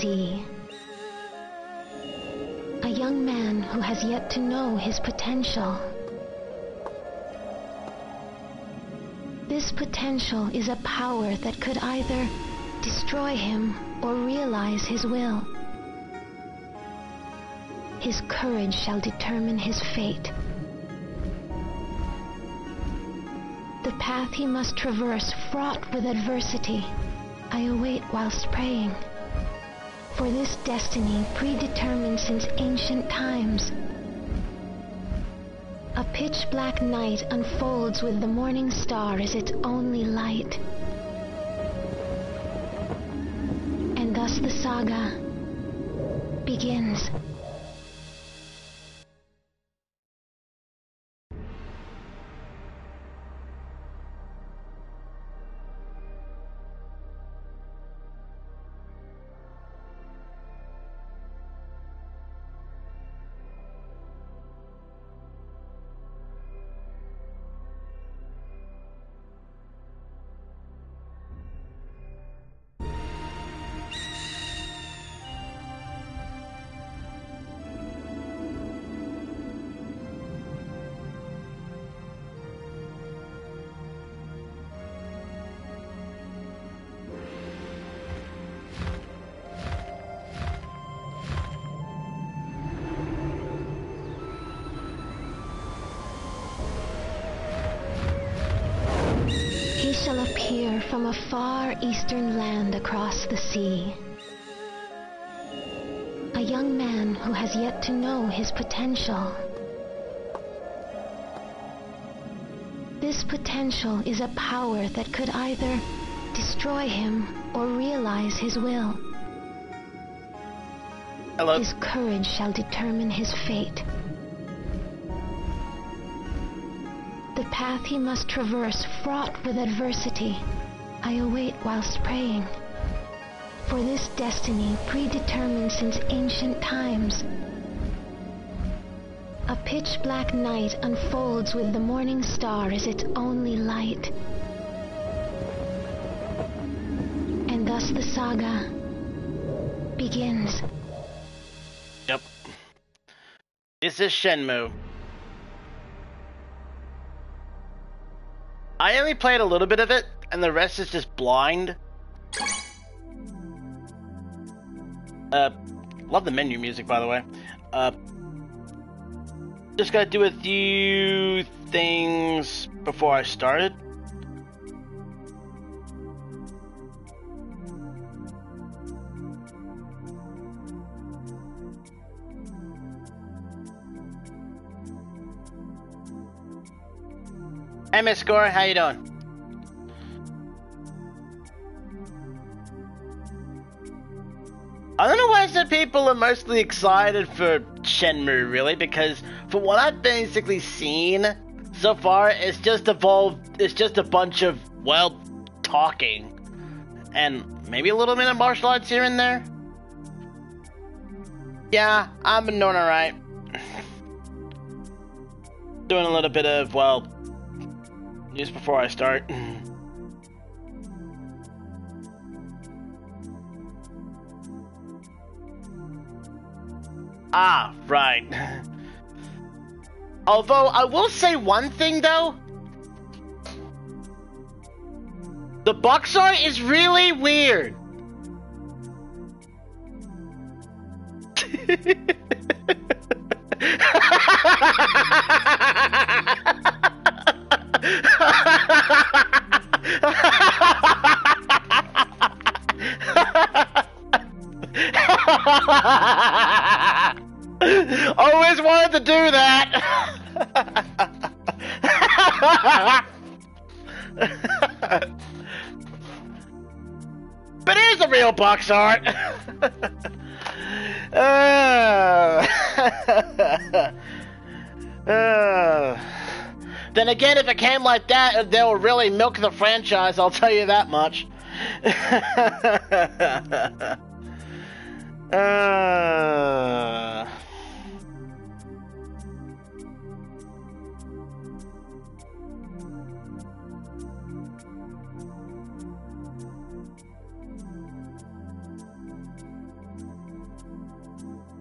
A young man who has yet to know his potential. This potential is a power that could either destroy him or realize his will. His courage shall determine his fate. The path he must traverse fraught with adversity. I await whilst praying. For this destiny predetermined since ancient times. A pitch black night unfolds with the morning star as its only light. And thus the saga begins. A far eastern land across the sea. A young man who has yet to know his potential. This potential is a power that could either destroy him or realize his will. Hello. His courage shall determine his fate. The path he must traverse fraught with adversity. I await whilst praying. For this destiny predetermined since ancient times. A pitch black night unfolds with the morning star as its only light. And thus the saga begins. Yep. This is Shenmue. I only played a little bit of it, and the rest is just blind. Uh, love the menu music, by the way. Uh, just gotta do a few things before I started. Hey, Miss how you doing? I don't know why some people are mostly excited for Shenmue, really, because for what I've basically seen so far, it's just evolved. It's just a bunch of well, talking, and maybe a little bit of martial arts here and there. Yeah, I've been doing alright. Doing a little bit of well, just before I start. ah, right. Although, I will say one thing though. The box art is really weird. Always wanted to do that. but it is a real box art. Uh, uh, then again, if it came like that, they'll really milk the franchise, I'll tell you that much. uh,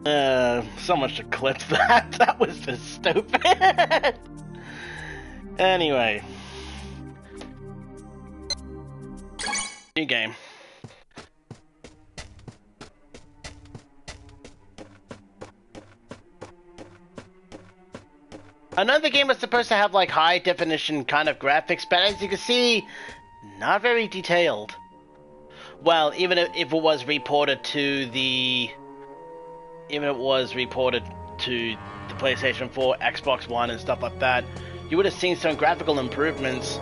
Uh, so much to clip that. That was just stupid. anyway. New game. Another game was supposed to have like high definition kind of graphics, but as you can see, not very detailed. Well, even if it was reported to the, even if it was reported to the PlayStation 4, Xbox One, and stuff like that, you would have seen some graphical improvements.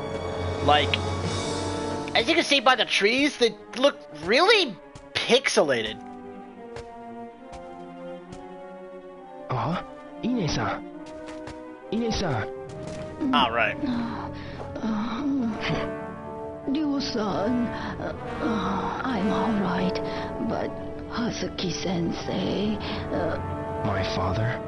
Like, as you can see by the trees, they look really pixelated. Ah, uh, Ine-san. Ine-san. All right. Uh, uh, Ryo-san, uh, uh, I'm all right, but Hazuki Sensei, uh, My father?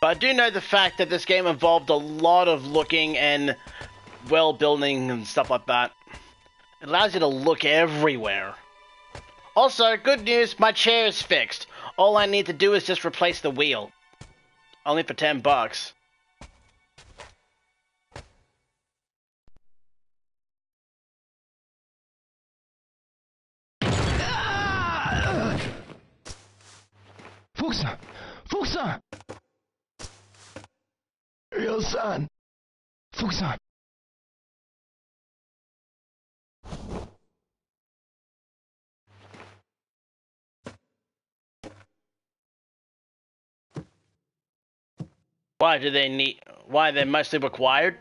But I do know the fact that this game involved a lot of looking and well building and stuff like that. It allows you to look everywhere. Also, good news, my chair is fixed. All I need to do is just replace the wheel. Only for 10 bucks. Fukusan! Fukusan! Ryo-san! Fukusan! Why do they need why they're mostly required?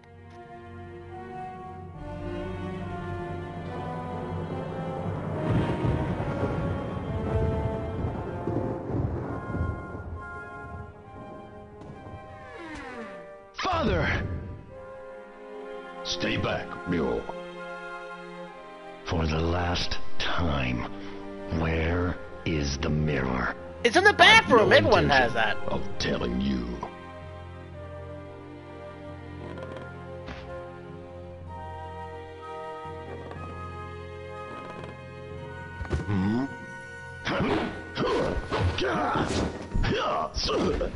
Father! Stay back, Mule. For the last time, where is the mirror? It's in the bathroom. No Everyone has that. Of telling you. Father!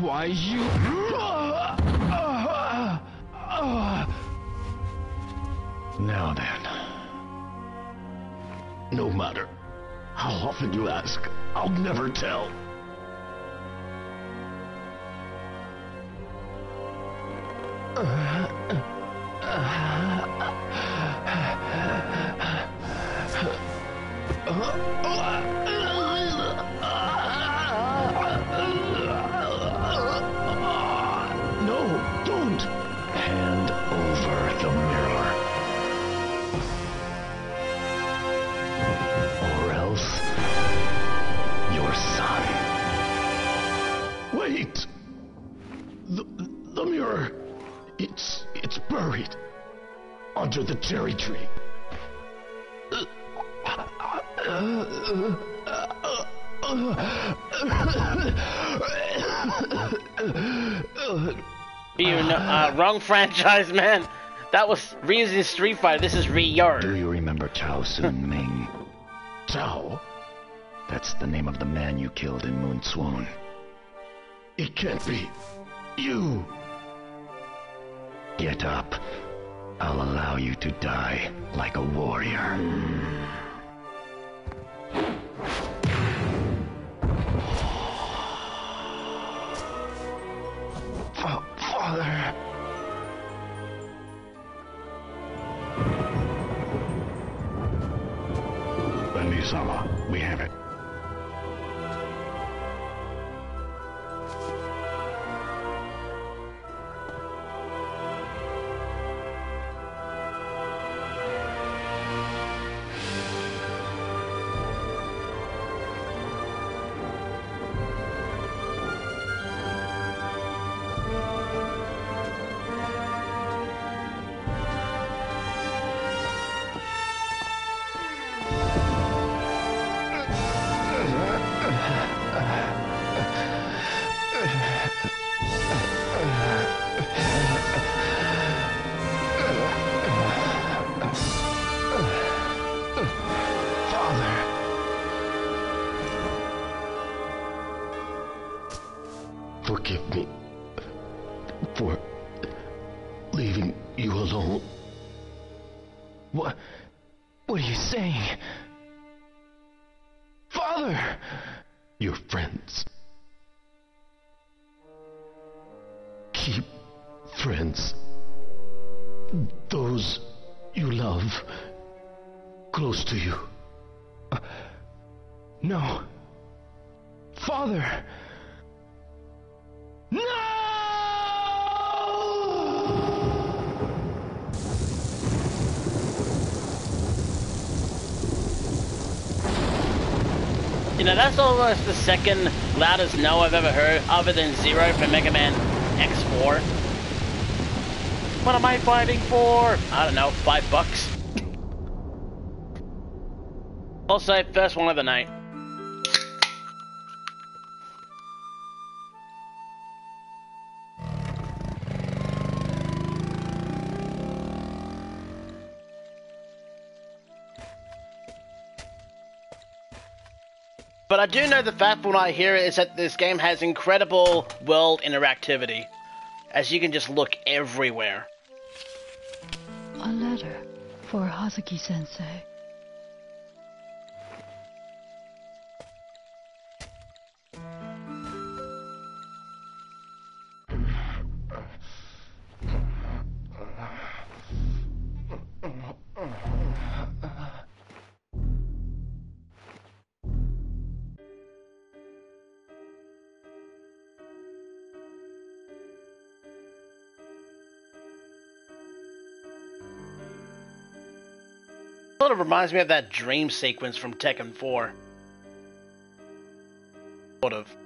Why you. Now then. No matter how often you ask, I'll never tell. No, under the cherry tree. You know, uh, wrong franchise, man. That was Ryu's in Street Fighter. This is ReYard. Do you remember Chao Sun Ming? Chao? That's the name of the man you killed in Moon Swan. It can't be. You! Get up. I'll allow you to die like a warrior. That's almost the second loudest no I've ever heard, other than Zero from Mega Man X4. What am I fighting for? I don't know, five bucks? also, first one of the night. I do know the fact what I hear is that this game has incredible world interactivity. As you can just look everywhere. A letter for Hazuki sensei. Of reminds me of that dream sequence from Tekken 4. Sort of.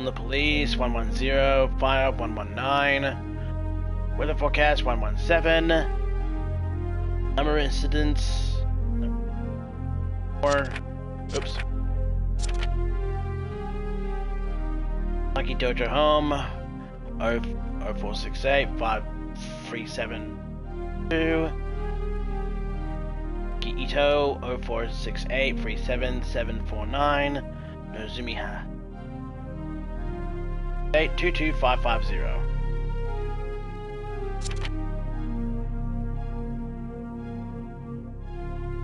Phone the police 110, fire 119, weather forecast 117, number incidents. Or, oops. Lucky Dojo Home 0468 5372. Ito 0468 37749. Nozumiha. 822550.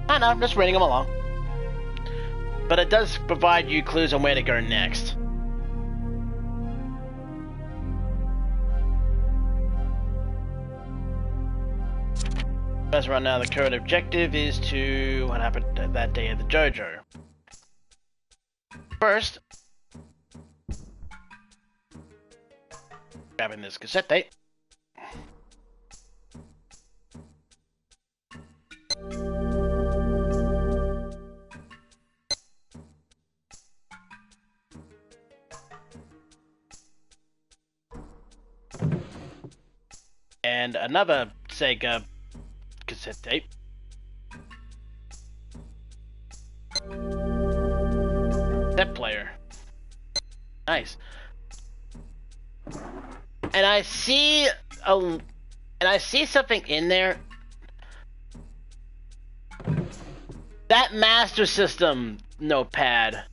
I know, I'm just reading them along. But it does provide you clues on where to go next. As right now, the current objective is to what happened that day at the dojo. First, grabbing this cassette tape. And another Sega cassette tape. That player. Nice. And I see a, and I see something in there. That Master System notepad.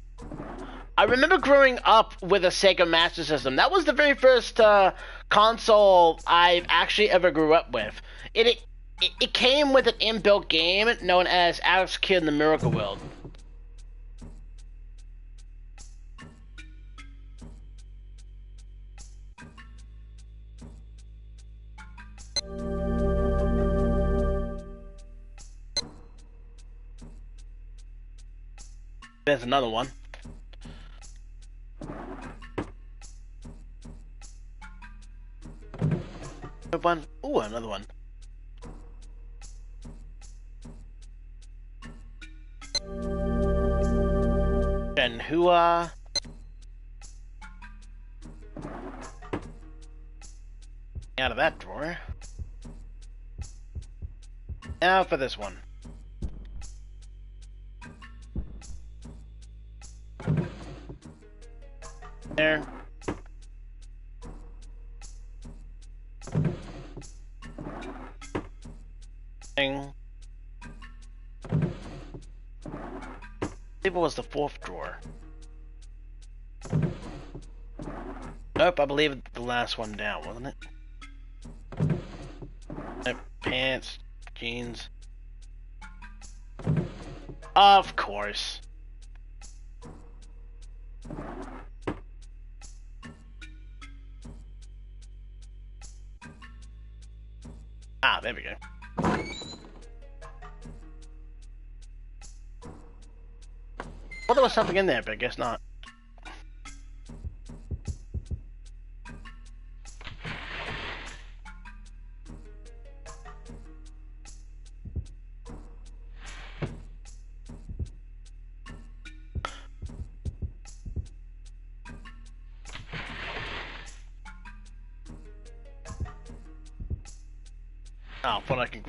I remember growing up with a Sega Master System. That was the very first uh, console I actually ever grew up with. It, it it came with an inbuilt game known as Alex Kidd in the Miracle World. There's another one. One. Ooh, another one. And who are... Out of that drawer. Now for this one. There. Thing. It was the fourth drawer. Nope, I believe the last one down, wasn't it? Nope, pants, jeans. Of course. Ah, there we go. Well, there was something in there, but I guess not.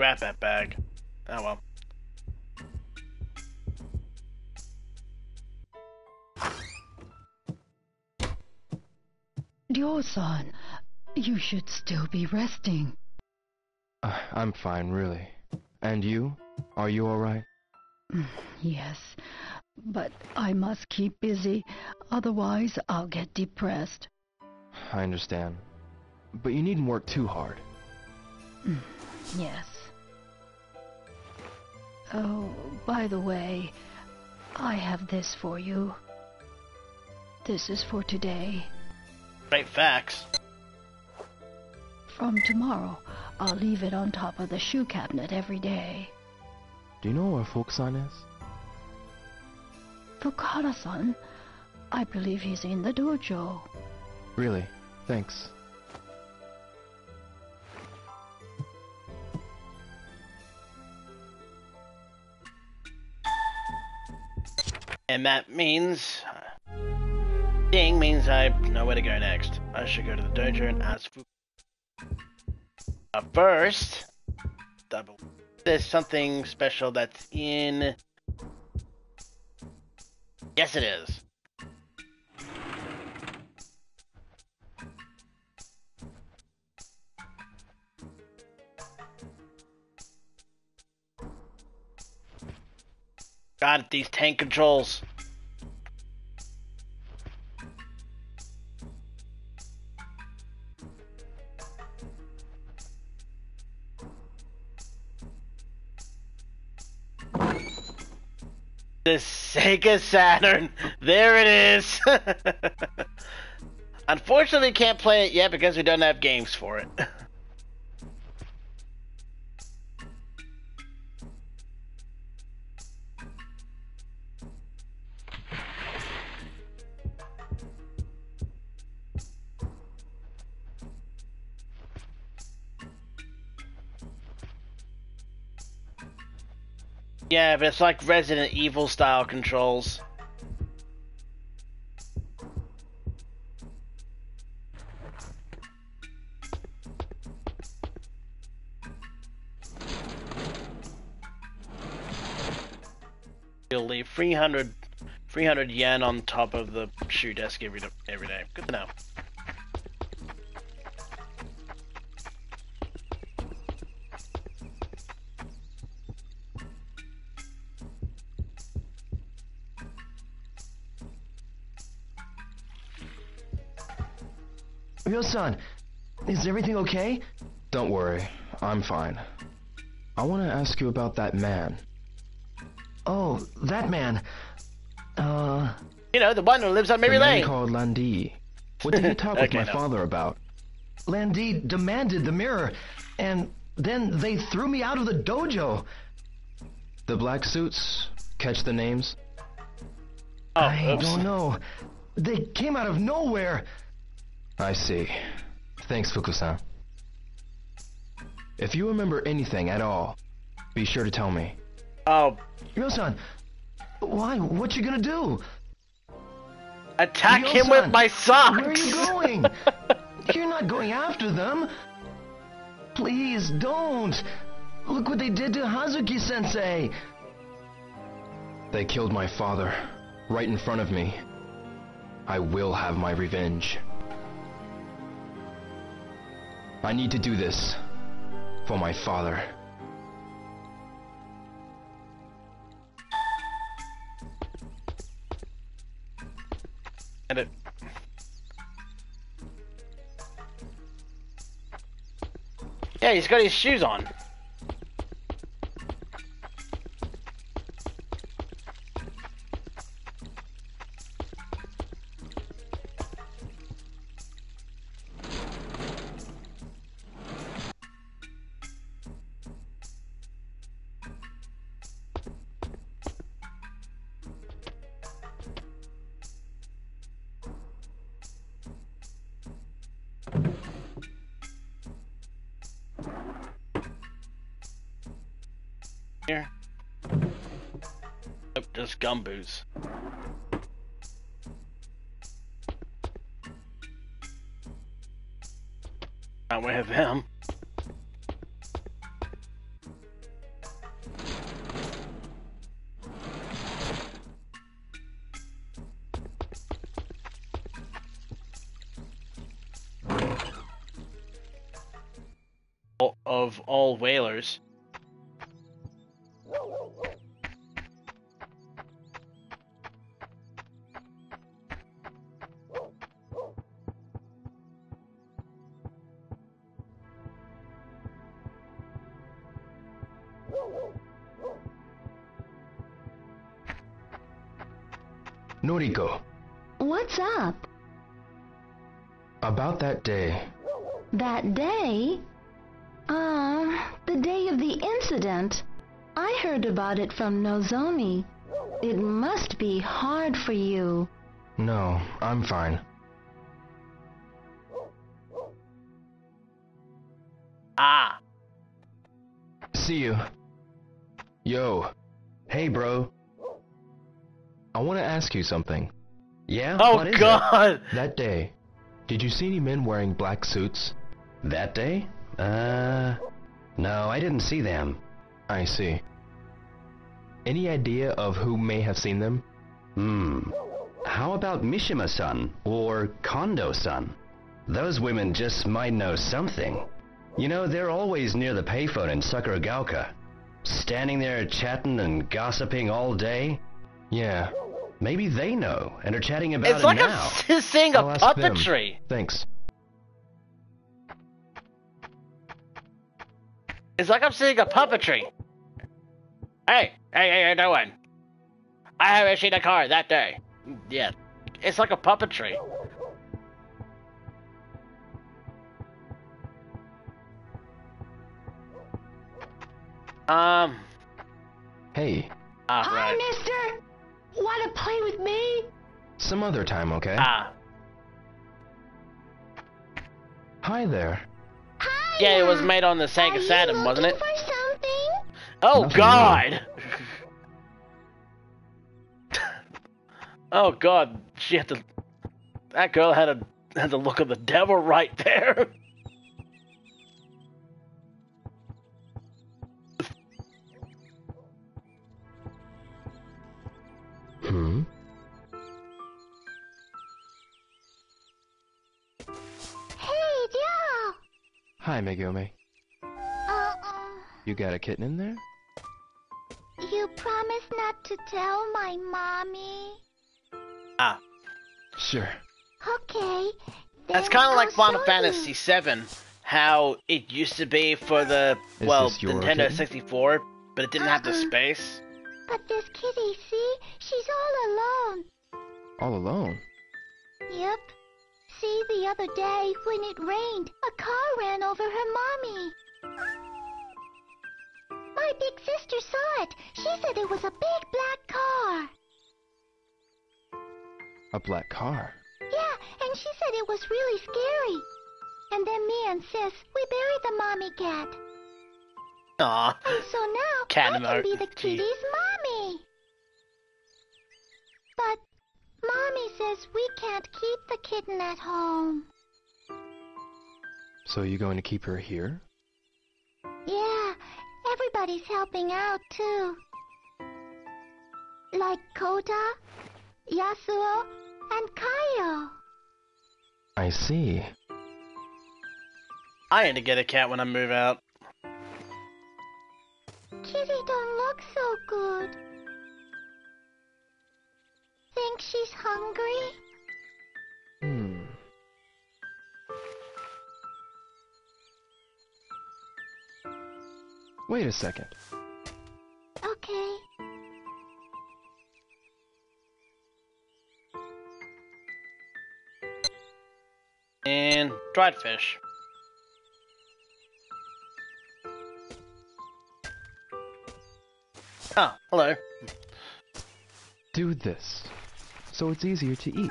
Thought grab that bag. Oh well. Ryo-san, you should still be resting. Uh, I'm fine, really. And you? Are you alright? Yes, but I must keep busy, otherwise I'll get depressed. I understand. But you needn't work too hard. Yes. Oh, by the way, I have this for you. This is for today. Great facts. From tomorrow, I'll leave it on top of the shoe cabinet every day. Do you know where Fukusan is? Fukuhara-san, I believe he's in the dojo. Really? Thanks. And that means... Ding means I know where to go next. I should go to the dojo and ask for... But first... Double. There's something special that's in... Yes, it is. God, these tank controls. The Sega Saturn. There it is. Unfortunately, can't play it yet because we don't have games for it. Yeah, but it's like Resident Evil style controls. You'll leave 300, 300 yen on top of the shoe desk every, every day. Good to know. Ryo-san, is everything okay? Don't worry, I'm fine. I want to ask you about that man. Oh, that man. Uh, You know, the one who lives on The Mary man Lane. called Lan Di. What did you talk with Okay, my no. father about? Lan Di demanded the mirror, and then they threw me out of the dojo. The black suits? Catch the names? Oh, I oops. don't know. They came out of nowhere. I see. Thanks, Fukusan. If you remember anything at all, be sure to tell me. Oh, Ryo-san, why? What you gonna do? Attack him with my socks! Where are you going? You're not going after them. Please don't. Look what they did to Hazuki sensei. They killed my father, right in front of me. I will have my revenge. I need to do this. For my father. And it. Yeah, he's got his shoes on. Noriko, What's up? about that day, That day? Uh, the day of the incident. I heard about it from Nozomi. It must be hard for you. no, I'm fine. Ah, See you. Yo. Hey, bro. I want to ask you something. Yeah? oh what is it? god! That day, did you see any men wearing black suits? That day? Uh, no, I didn't see them. I see. Any idea of who may have seen them? Hmm. How about Mishima-san or Kondo-san? Those women just might know something. You know, they're always near the payphone in Sakuragaoka. Standing there chatting and gossiping all day. Yeah. Maybe they know and are chatting about It's it like now. I'm seeing a I'll ask them. puppetry. Thanks. It's like I'm seeing a puppetry. Hey, hey, hey, how you doing? I haven't seen a car that day. Yeah, it's like a puppetry. Um, Hey, ah, Hi, right. mister! Want to play with me? some other time, okay? Ah, Hi there. Hi! yeah, it was made on the Are Sega you Saturn, wasn't it? Looking for something? Oh Nothing God! oh God, she had to. That girl had a had the look of the devil right there. Hmm? Hey, Joe! Hi, Megumi. Uh-uh. You got a kitten in there? You promise not to tell my mommy. Ah, Sure. Okay. that's kind of like Final show Fantasy. VII, how it used to be for the Is well Nintendo kitten? 64, but it didn't have the Uh-uh. space. But this kitty, see? She's all alone. All alone? Yep. See, the other day, when it rained, a car ran over her mommy. My big sister saw it. She said it was a big black car. A black car. Yeah, and she said it was really scary. And then me and Sis, we buried the mommy cat. Aw, And so now Cat I can be the kitty's mommy. But Mommy says we can't keep the kitten at home. So you going to keep her here? Yeah, everybody's helping out too. Like Kota, Yasuo, and Kaio. I see. I need to get a cat when I move out. Kitty don't look so good. Think she's hungry? Wait a second. Okay. And dried fish. Oh, hello. Do this, so it's easier to eat.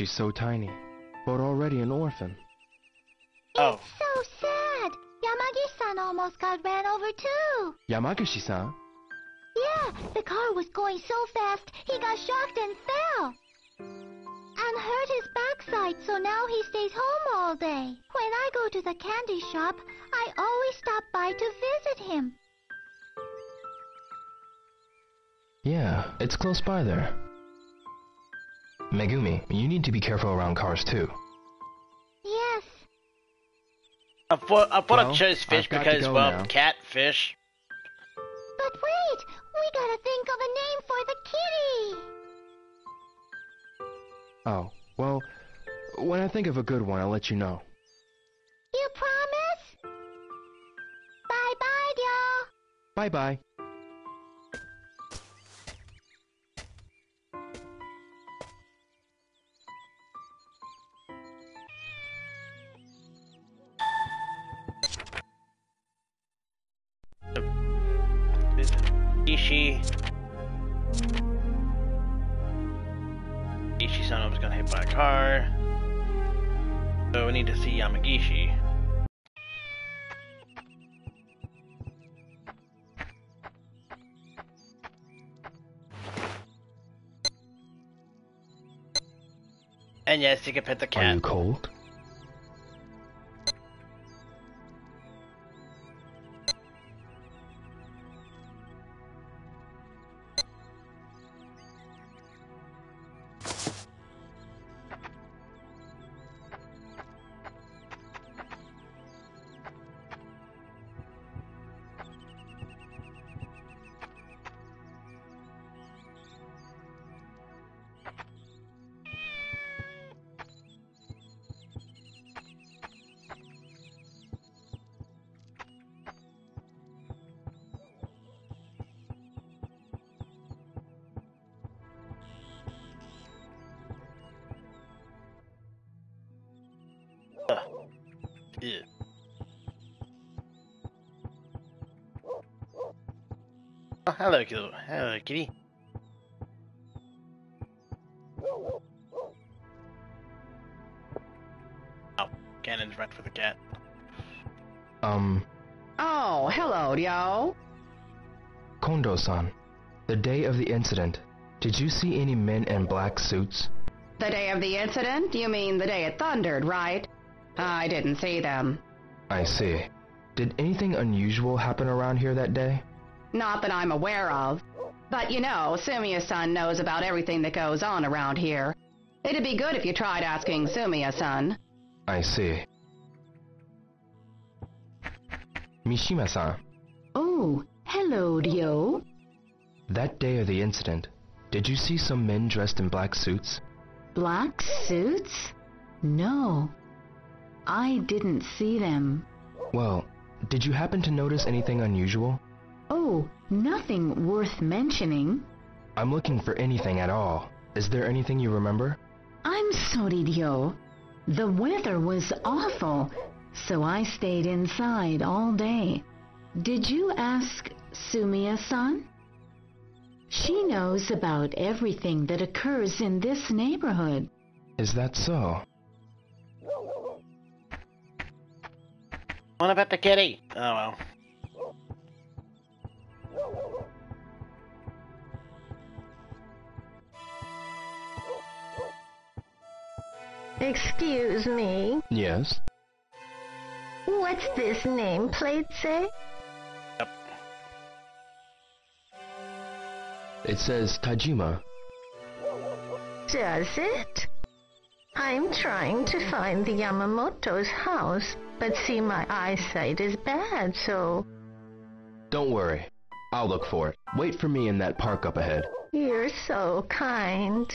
She's so tiny, but already an orphan. Oh. It's so sad. Yamagishi-san almost got ran over too. Yamagishi-san? Yeah, the car was going so fast, he got shocked and fell. And hurt his backside, so now he stays home all day. When I go to the candy shop, I always stop by to visit him. Yeah, it's close by there. Megumi, you need to be careful around cars too. Yes, I thought, I thought I Well, chose fish I've got to because, well, now. catfish. but wait, we gotta think of a name for the kitty. Oh, well, when I think of a good one, I'll let you know. You promise? Bye-bye, y'all. Bye you can pet the Are cat. you cold? Hello, kitty. Hello, kitty. Oh, cannon's right for the cat. Um, Oh, hello, yo. Kondo-san, the day of the incident, did you see any men in black suits? The day of the incident? You mean the day it thundered, right? I didn't see them. I see. Did anything unusual happen around here that day? Not that I'm aware of. But you know, Sumiya-san knows about everything that goes on around here. It'd be good if you tried asking Sumiya-san. I see. Mishima-san, Oh, hello, Ryo. that day of the incident, did you see some men dressed in black suits? Black suits? No. I didn't see them. Well, did you happen to notice anything unusual? Oh, nothing worth mentioning. I'm looking for anything at all. Is there anything you remember? I'm sorry, Ryo. The weather was awful, so I stayed inside all day. Did you ask Sumiya-san? She knows about everything that occurs in this neighborhood. Is that so? What about the kitty? Oh well. Excuse me. Yes? What's this nameplate say? Yep. It says Tajima. Does it? I'm trying to find the Yamamoto's house, but see my eyesight is bad, so Don't worry. I'll look for it. Wait for me in that park up ahead. you're so kind.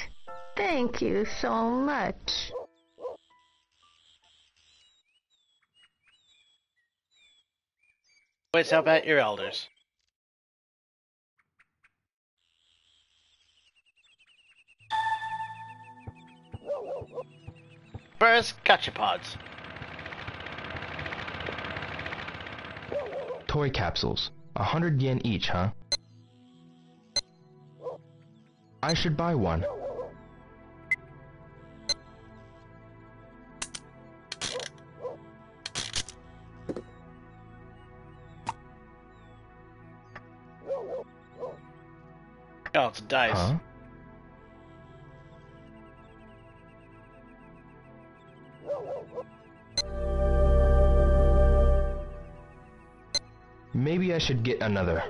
Thank you so much. Always help out your elders. First, gacha pods. Toy capsules. A hundred yen each, huh? I should buy one. Dice. Huh? Maybe I should get another.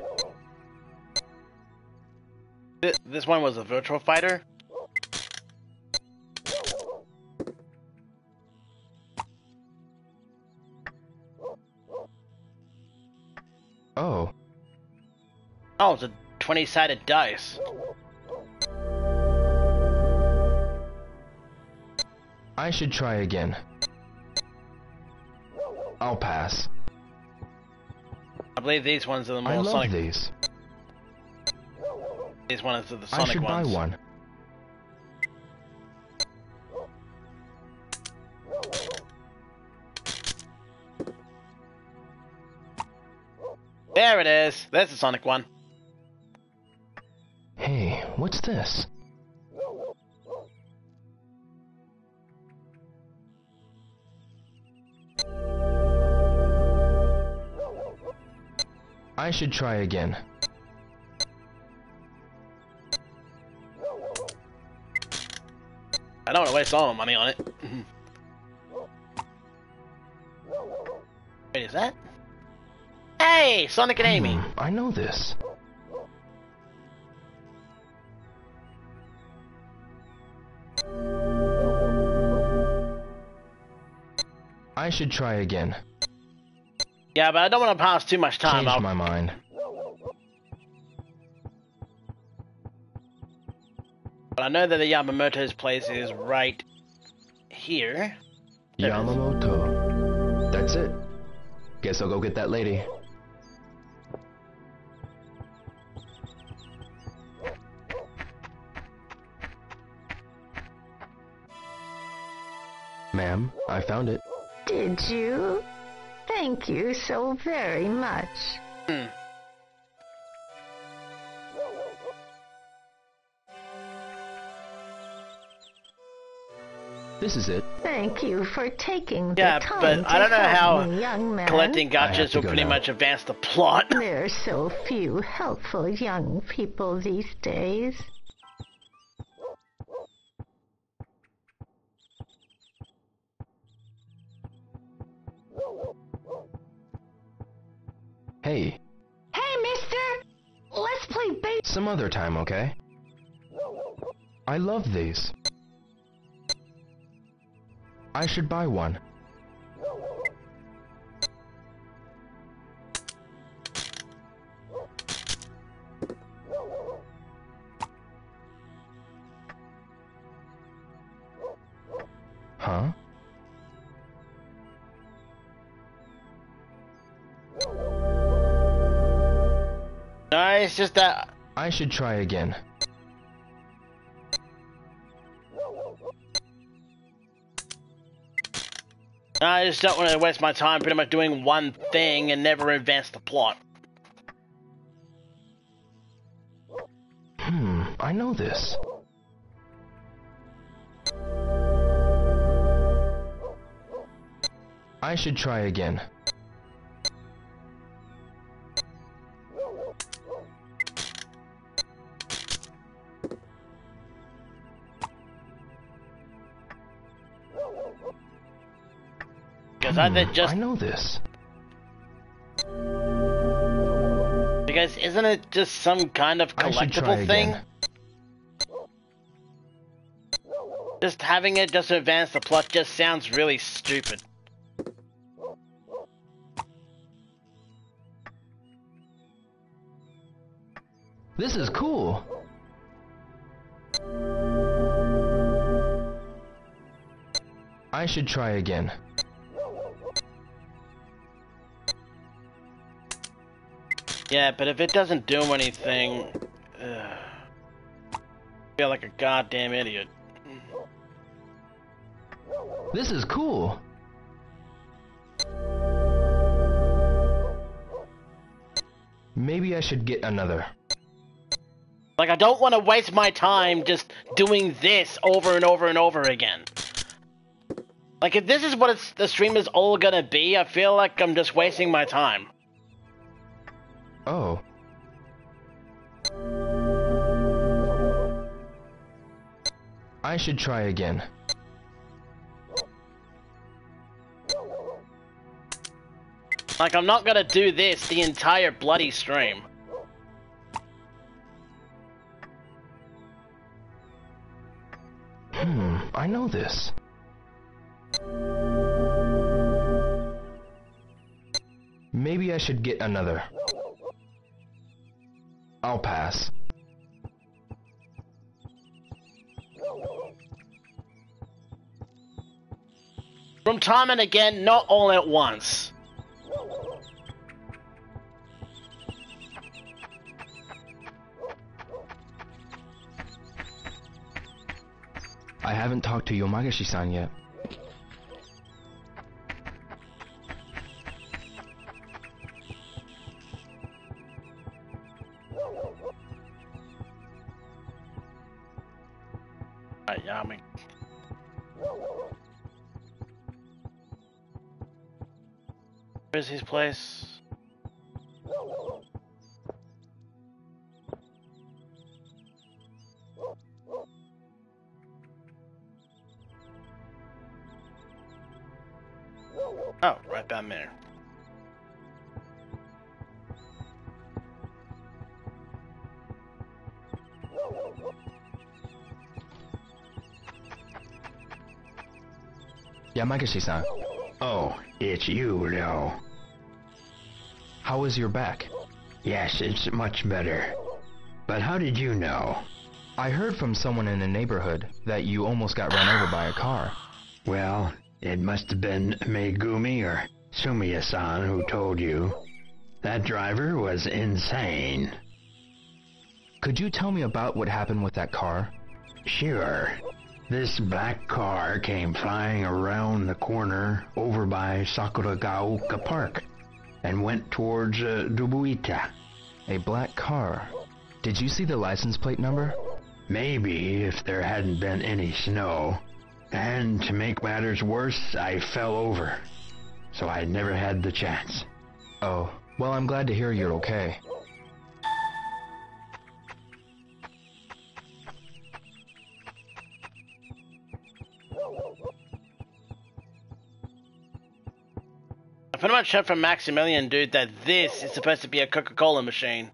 Th- This one was a Virtua Fighter. Oh, Oh, it's a 20 sided dice. I should try again. I'll pass. I believe these ones are the I love Sonic. these. These ones are the Sonic ones. I should buy one. There it is. There's the Sonic one. Hey, what's this? I should try again. I don't want to waste all my money on it. Wait, is that? Hey, Sonic and Amy. Hmm, I know this. I should try again. Yeah, but I don't want to pass too much time. Changed I'll- my mind. But I know that the Yamamoto's place is right here. There. Yamamoto. That's it. Guess I'll go get that lady. Thank you so very much. Hmm. This is it. Thank you for taking Yeah, the time but to I don't know help how me, young man. Collecting I have gachas to will go pretty now. much advance the plot. there are so few helpful young people these days. Base. some other time, okay? I love these. I should buy one. Huh? It's just that I should try again. I just don't want to waste my time pretty much doing one thing and never advance the plot. Hmm, I know this. I should try again. It's either Hmm, just I know this. because isn't it just some kind of I collectible thing? again. Just having it just to advance the plot just sounds really stupid. This is cool. I should try again. Yeah, but if it doesn't do anything, I feel like a goddamn idiot. This is cool. Maybe I should get another. Like I don't want to waste my time just doing this over and over and over again. Like if this is what it's, the stream is all gonna be, I feel like I'm just wasting my time. Oh. I should try again. Like I'm not gonna do this the entire bloody stream. Hmm, I know this. Maybe I should get another. I'll pass. From time and again, not all at once. I haven't talked to Yamagishi-san yet. Where's his place? Oh, right down there. Yamagishi-san, Oh, it's you, Ryo. How is your back? Yes, it's much better. But how did you know? I heard from someone in the neighborhood that you almost got run over by a car. Well, it must have been Megumi or Sumiya-san who told you. That driver was insane. Could you tell me about what happened with that car? Sure. This black car came flying around the corner over by Sakuragaoka Park and went towards uh, Dobuita. A black car. Did you see the license plate number? Maybe if there hadn't been any snow. And to make matters worse, I fell over. So I never had the chance. Oh, well, I'm glad to hear you're okay. Much heard from Maximilian, dude, that this is supposed to be a Coca-Cola machine.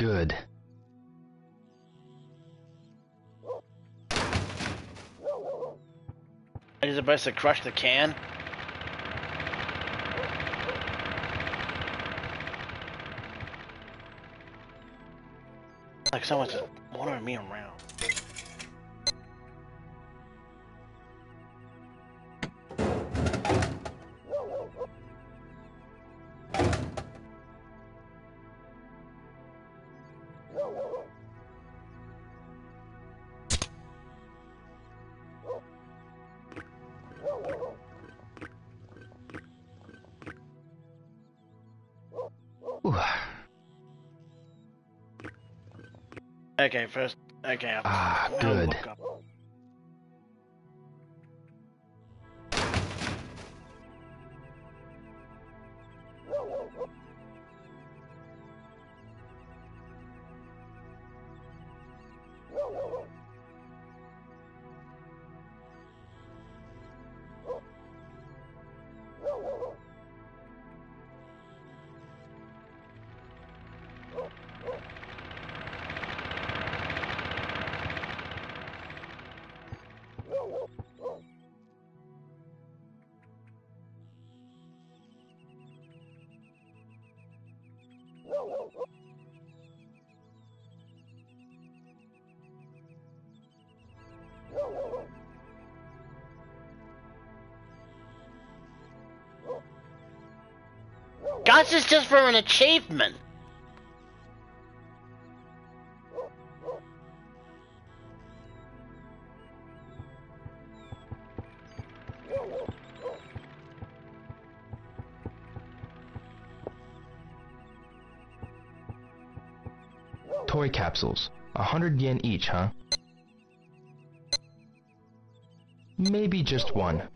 Good. Are you supposed to crush the can? Like someone's just wandering me around. Okay, first. Okay. I'll, Ah, I'll good. Up. Is just for an achievement. Toy capsules. A hundred yen each, huh? Maybe just one.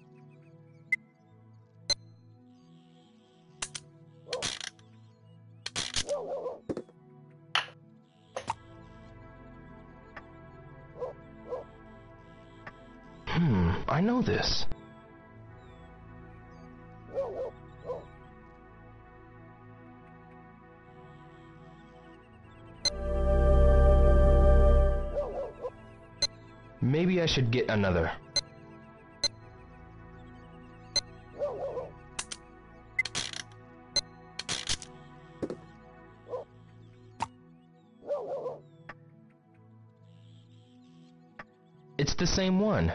I should get another. It's the same one.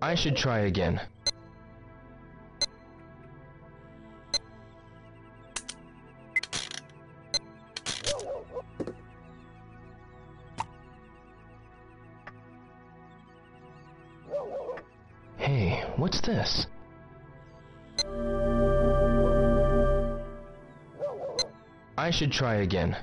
I should try again. I should try again.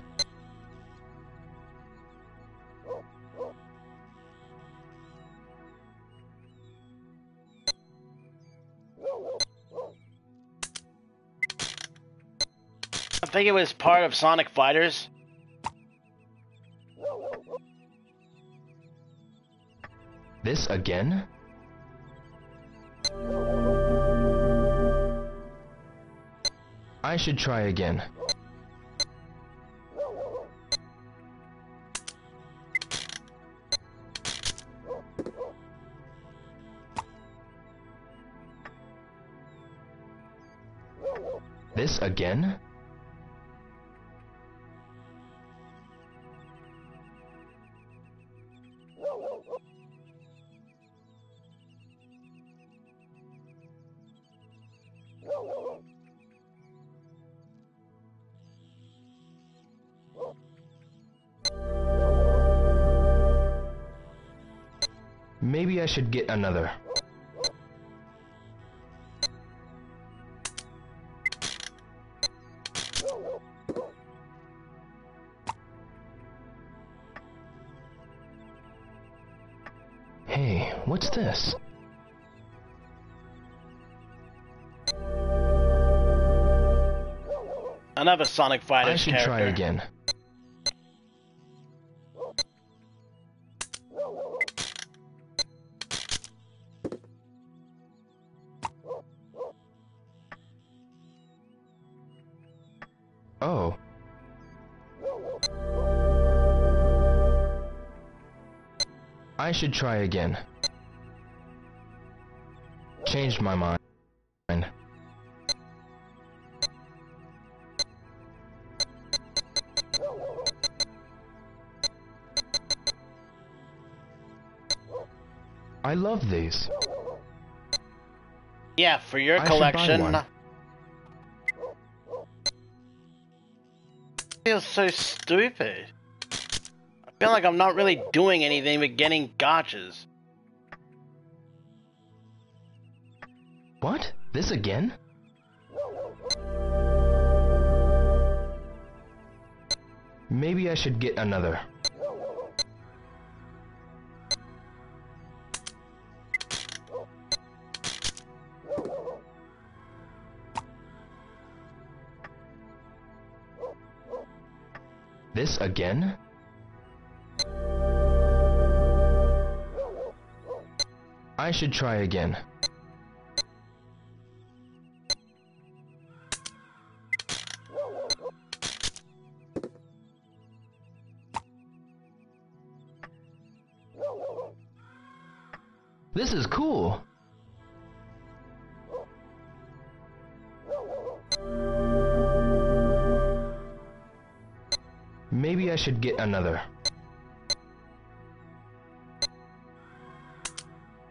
I think it was part of Sonic Fighters. This again? I should try again. This again? Maybe I should get another. Another Sonic I should character. try again. Oh. I should try again. Changed my mind. I love these. Yeah, for your I collection. I feel so stupid. I feel like I'm not really doing anything but getting gachas. What? This again? Maybe I should get another. This again? I should try again. This is cool. I should get another.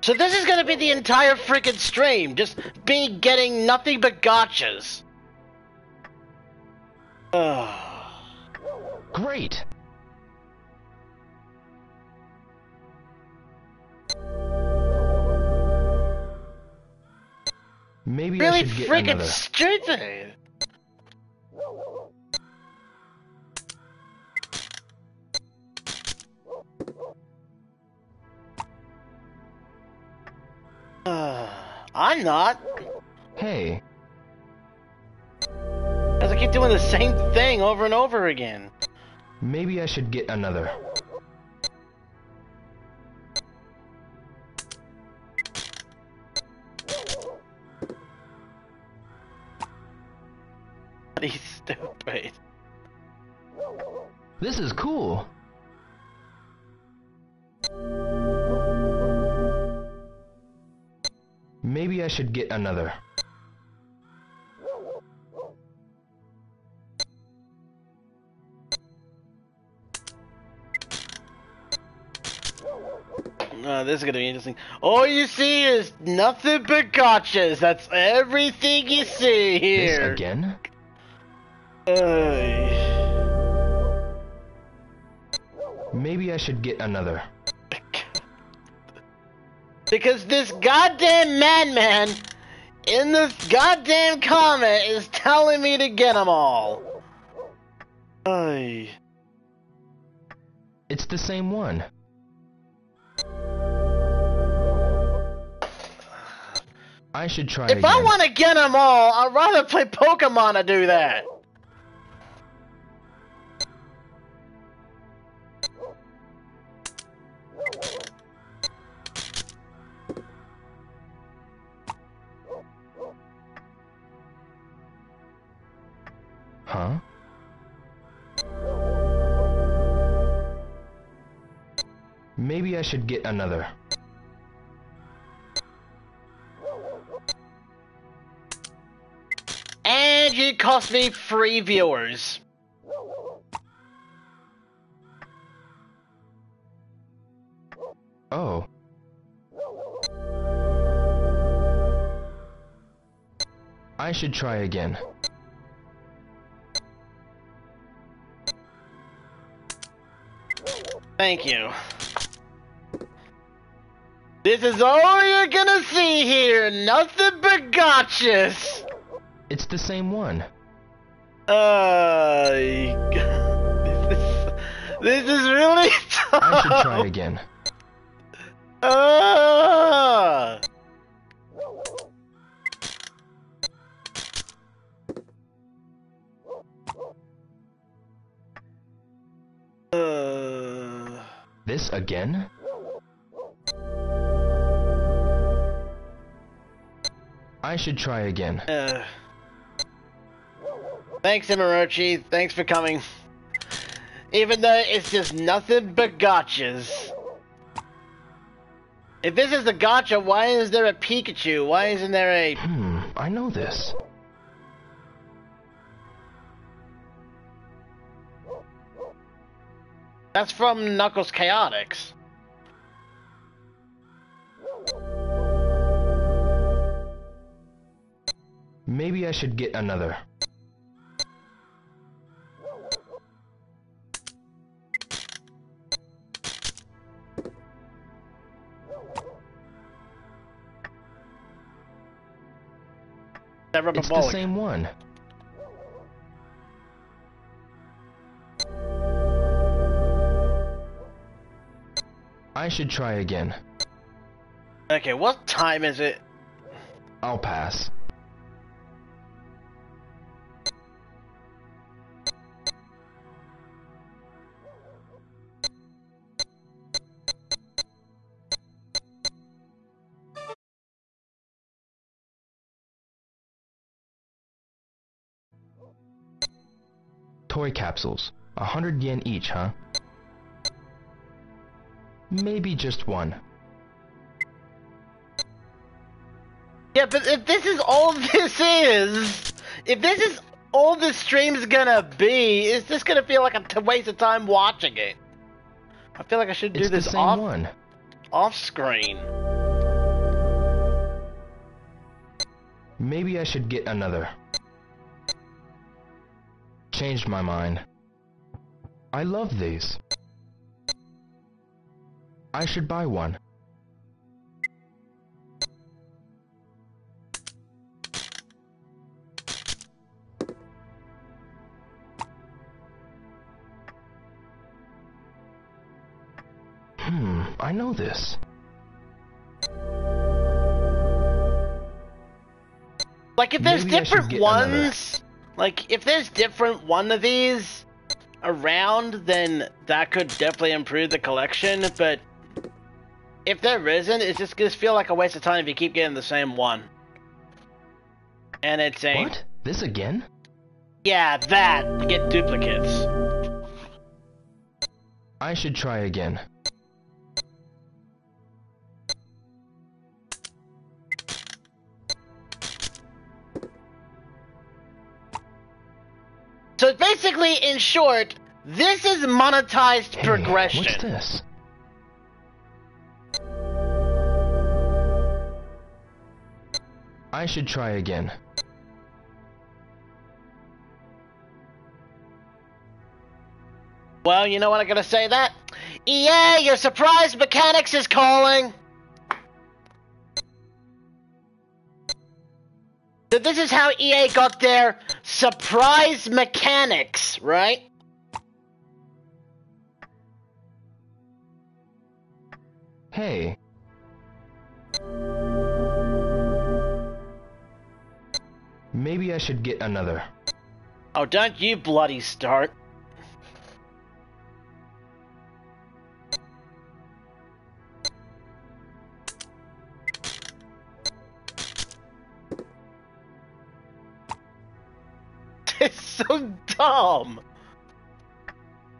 So this is gonna be the entire freaking stream, just me getting nothing but gachas. Ugh. Great. Maybe I should get freaking another. stupid. I'm not. Hey, As I keep doing the same thing over and over again. maybe I should get another. Should get another. Uh, this is gonna be interesting. All you see is nothing but gachas. That's everything you see This here. again? Ay. Maybe I should get another. Because this goddamn madman in this goddamn comment is telling me to get them all. Ay. It's the same one. I should try If again. I want to get them all, I'd rather play Pokemon to do that. Maybe I should get another. And it cost me free viewers. Oh. I should try again. Thank you. This is all you're gonna see here. Nothing but gachas. It's the same one. Uh, this is, this is really tough. I should try again. Uh, uh, This again? I should try again. uh. Thanks, Imorochi. Thanks for coming. Even though it's just nothing but gachas. If this is the gacha, why is there a Pikachu? Why isn't there a... Hmm, I know this. That's from Knuckles Chaotix. Maybe I should get another. That it's the same one. I should try again. Okay, what time is it? I'll pass. Toy capsules. A hundred yen each, huh? Maybe just one. Yeah, but if this is all this is, if this is all this stream's gonna be, is this gonna feel like a waste of time watching it? I feel like I should do It's this off one. off screen. Maybe I should get another. Changed my mind. I love these. I should buy one. Hmm, I know this. Like if there's Maybe different ones. Like if there's different one of these around, then that could definitely improve the collection. But if there isn't, it's just gonna feel like a waste of time if you keep getting the same one. And it's a What? This again? yeah that to get duplicates. I should try again. In short, this is monetized Hey, progression. What's this? I should try again. Well, you know what I'm gonna say that? EA, your surprise mechanics is calling! So this is how EA got their surprise mechanics, right? Hey. Maybe I should get another. Oh, don't you bloody start.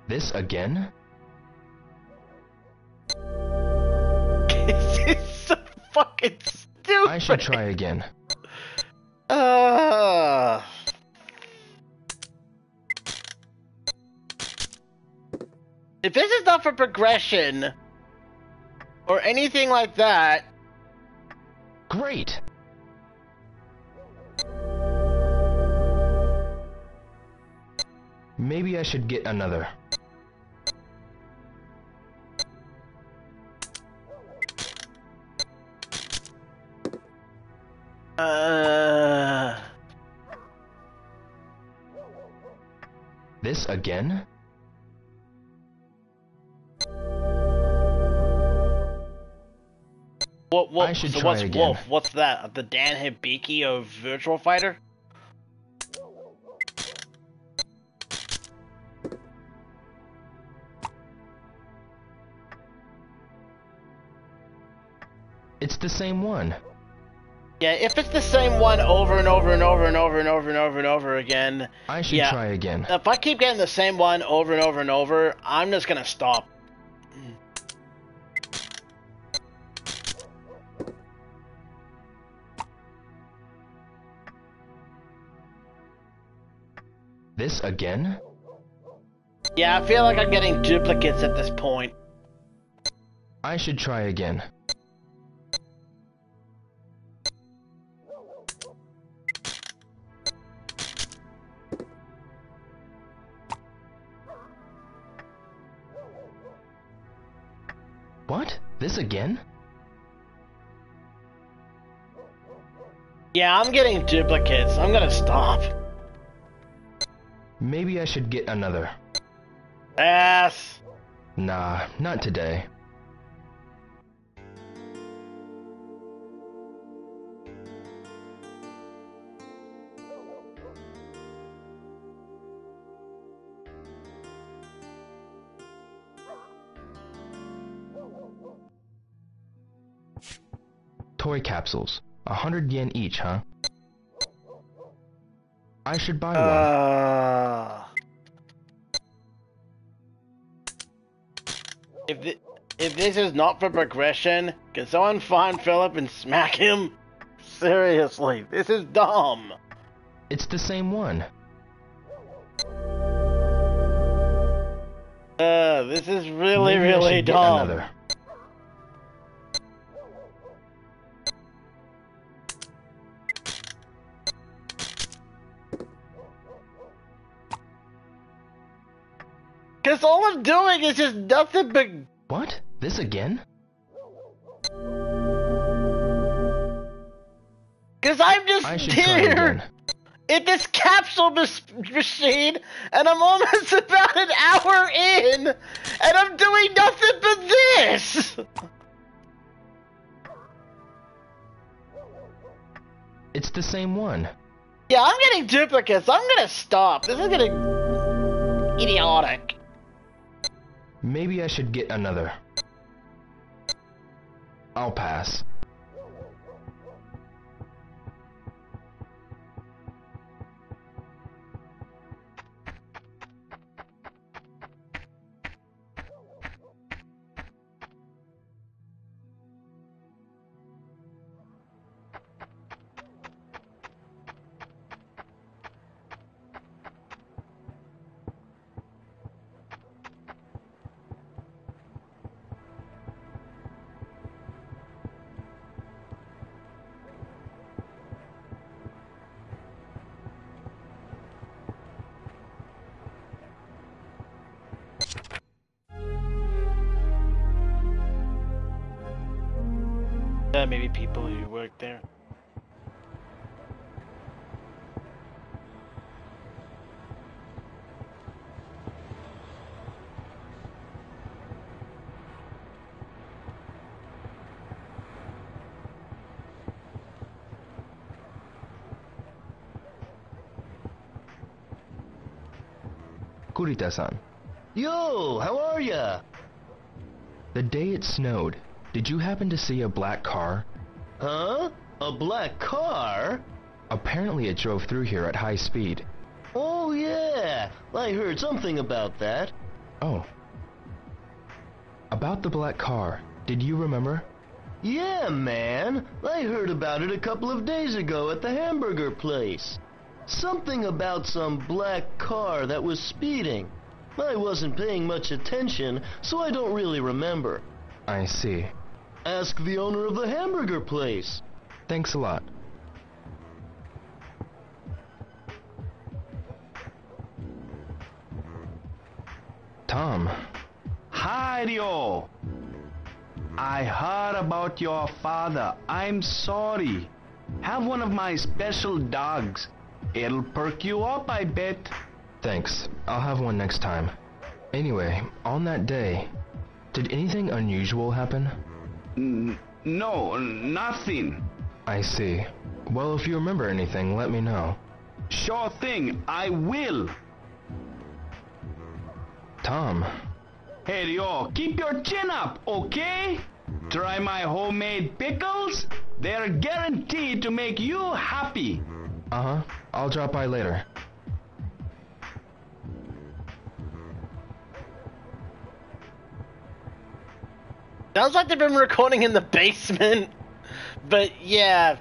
This again? This is so fucking stupid. I should try again. Uh, if this is not for progression or anything like that, Great! Maybe I should get another. uh, This again? what what I should so try what's again. Wolf? What's that? The Dan Hibiki of Virtua Fighter? The same one. Yeah, if it's the same one over and over and over and over and over and over and over again, I should Yeah. try again. if I keep getting the same one over and over and over, I'm just gonna stop. This again? Yeah, I feel like I'm getting duplicates at this point. I should try again. This again? Yeah, I'm getting duplicates. I'm gonna stop. Maybe I should get another. Ass. Nah, not today. Toy capsules. A hundred yen each, huh? I should buy one. Uh, if if this is not for progression, can someone find Philip and smack him? Seriously, this is dumb. It's the same one. Uh, this is really, Maybe really dumb. another. Cause all I'm doing is just nothing but What? This again? Cause I'm just I should try here in this capsule machine, and I'm almost about an hour in, and I'm doing nothing but this. It's the same one. Yeah, I'm getting duplicates. I'm gonna stop. This is getting idiotic. Maybe I should get another. I'll pass. Maybe people who work there. Kurita-san, Yo, how are ya? the day it snowed, did you happen to see a black car? Huh? A black car? Apparently it drove through here at high speed. Oh, yeah. I heard something about that. Oh. About the black car, did you remember? Yeah, man. I heard about it a couple of days ago at the hamburger place. Something about some black car that was speeding. I wasn't paying much attention, so I don't really remember. I see. Ask the owner of the hamburger place. Thanks a lot. Tom, Hi, Ryo. I heard about your father. I'm sorry. Have one of my special dogs. It'll perk you up, I bet. thanks. I'll have one next time. Anyway, on that day, did anything unusual happen? N- no, nothing. I see. Well, if you remember anything, let me know. Sure thing, I will. Tom, Hey, Ryo, keep your chin up, okay? Try my homemade pickles. They're guaranteed to make you happy. uh huh. I'll drop by later. Sounds like they've been recording in the basement. But yeah,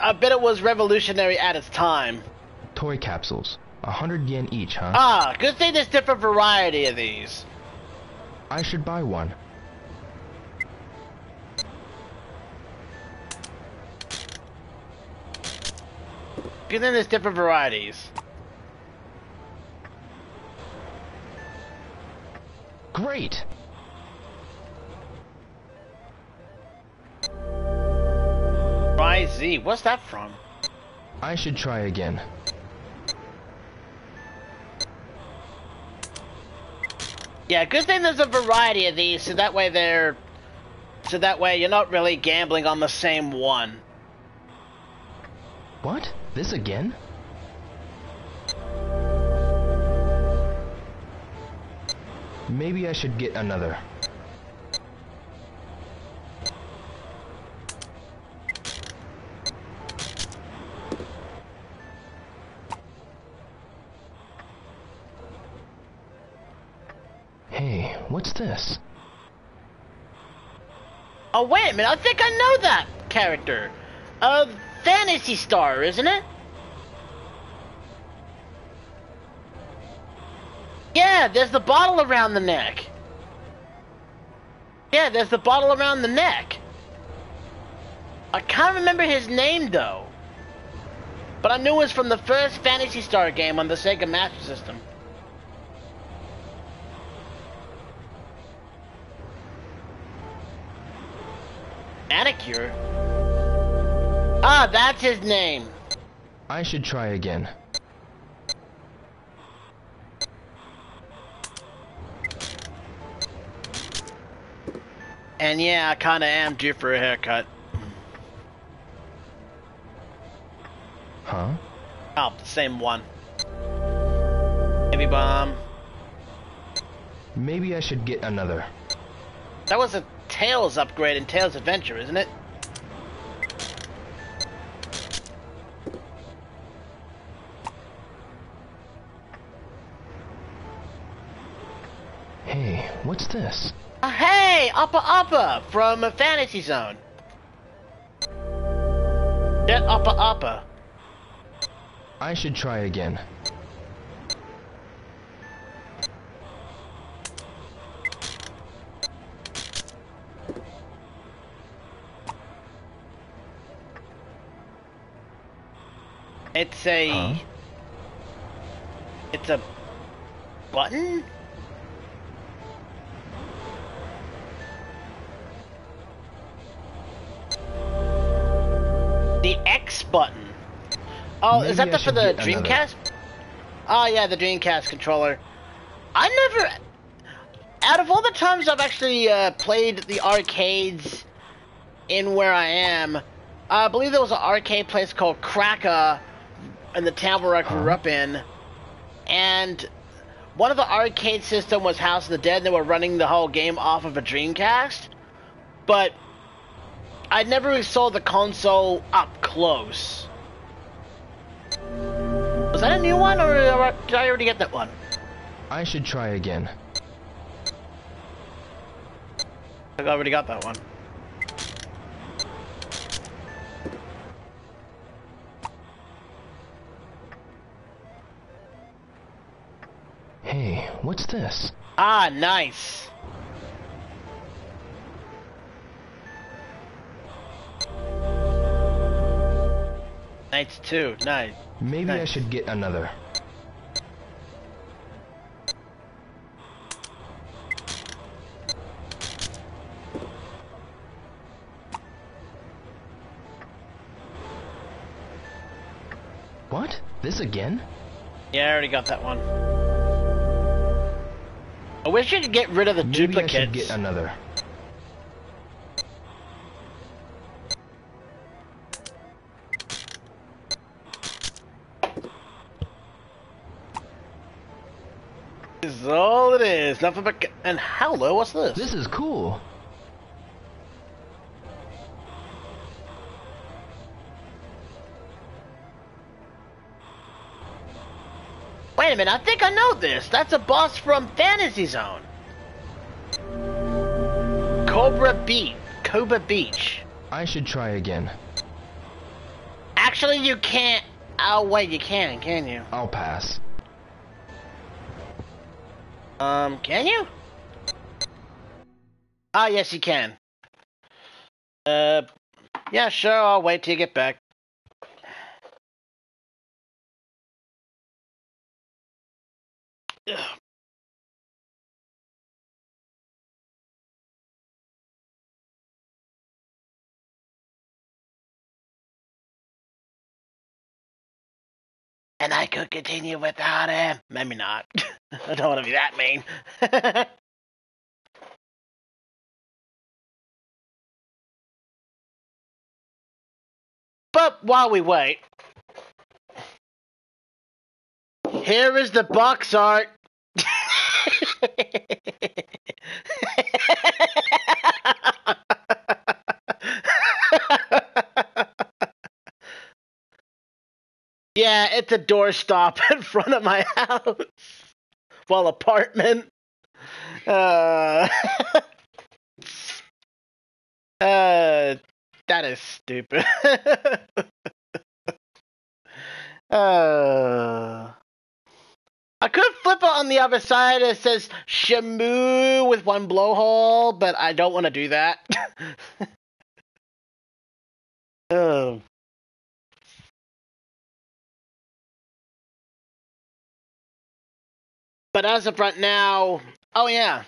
I bet it was revolutionary at its time. Toy capsules. A hundred yen each, huh? Ah, good thing there's different variety of these. I should buy one. Good thing there's different varieties. Great! Rise Z, what's that from? I should try again. Yeah, good thing there's a variety of these, so that way they're, so that way you're not really gambling on the same one. What? This again? Maybe I should get another. Hey, what's this? Oh, wait a minute. I think I know that character. Uh, Phantasy Star, isn't it? Yeah, there's the bottle around the neck. Yeah, there's the bottle around the neck. I can't remember his name, though. But I knew it was from the first Phantasy Star game on the Sega Master System. Manicure? Ah, that's his name. I should try again. And yeah, I kinda am due for a haircut. Huh? Oh, the same one. Heavy bomb. Maybe I should get another. That was a Tails upgrade in Tails Adventure, isn't it? Hey, what's this? Uh, hey, Opa-Opa from Fantasy Zone. Get Opa-Opa. I should try again. It's a. Huh? It's a button. The X button. Oh, is that I the for the get another. Dreamcast? Oh yeah, the Dreamcast controller. I never. Out of all the times I've actually uh, played the arcades in where I am, I believe there was an arcade place called Kraka in the town where I grew up in, and one of the arcade system was House of the Dead. And they were running the whole game off of a Dreamcast, but I never really saw the console up close. Was that a new one, or did I already get that one? I should try again. I already got that one. Hey, what's this? Ah, nice. Nice two, nice. Maybe I should get another. What? This again? Yeah, I already got that one. I wish you could get rid of the Maybe I duplicates. should get another. This is all it is. Nothing but. And hello, what's this? This is cool. Wait a minute, I think I know this. That's a boss from Fantasy Zone. Cobra Beach. Cobra Beach. I should try again. Actually, you can't. Oh, wait, you can, can you? I'll pass. Um, can you? Ah, yes, you can. Uh, yeah, sure, I'll wait till you get back. And I could continue without him. Maybe not. I don't want to be that mean. but while we wait, here is the box art. yeah, it's a doorstop in front of my house. Well, apartment. uh, uh, that is stupid. uh, I could flip it on the other side. It says Shamu with one blowhole, but I don't want to do that. oh. But as of right now, oh yeah.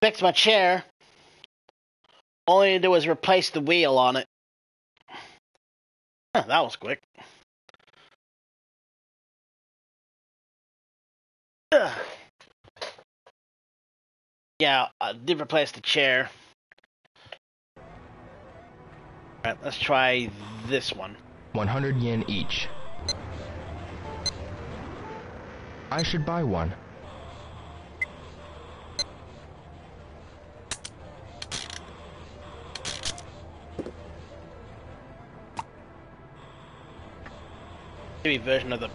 Fix my chair. All I do was replace the wheel on it. Huh, that was quick. Yeah, I did replace the chair. Alright, let's try this one. 100 yen each. I should buy one. Maybe version of the.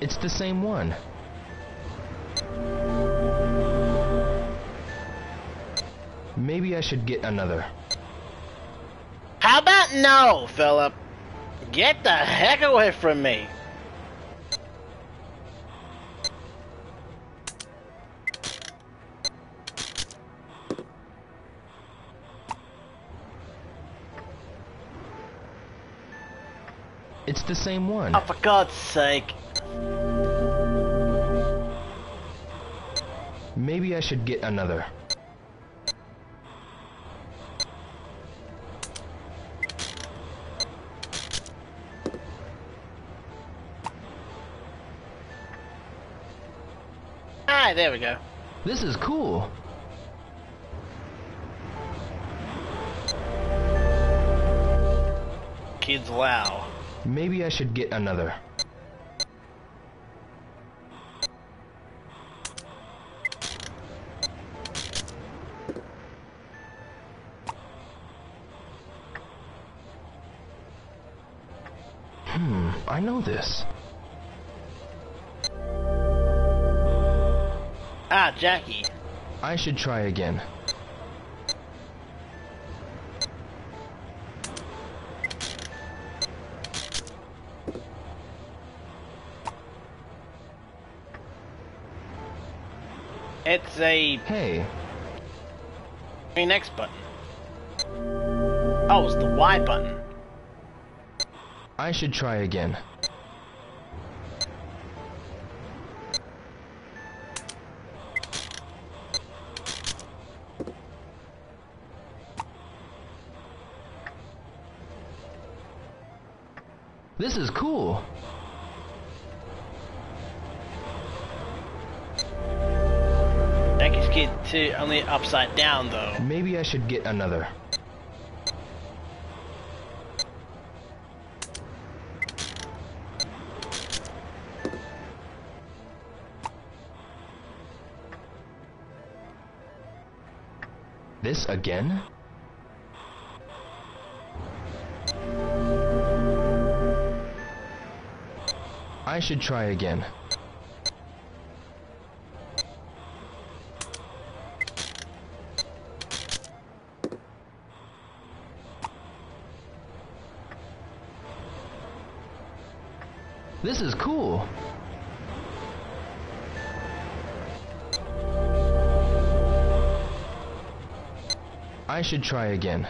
It's the same one. Maybe I should get another. How about no, Philip? Get the heck away from me. It's the same one. Oh, for God's sake. Maybe I should get another. Ah, there we go. This is cool. Kids wow. Maybe I should get another. Hmm, I know this. Ah, Jackie. I should try again. It's a Hey, green X button. Oh, it's the Y button. I should try again. This is cool. Too, only upside down though. Maybe I should get another. This again? I should try again. Cool. I should try again.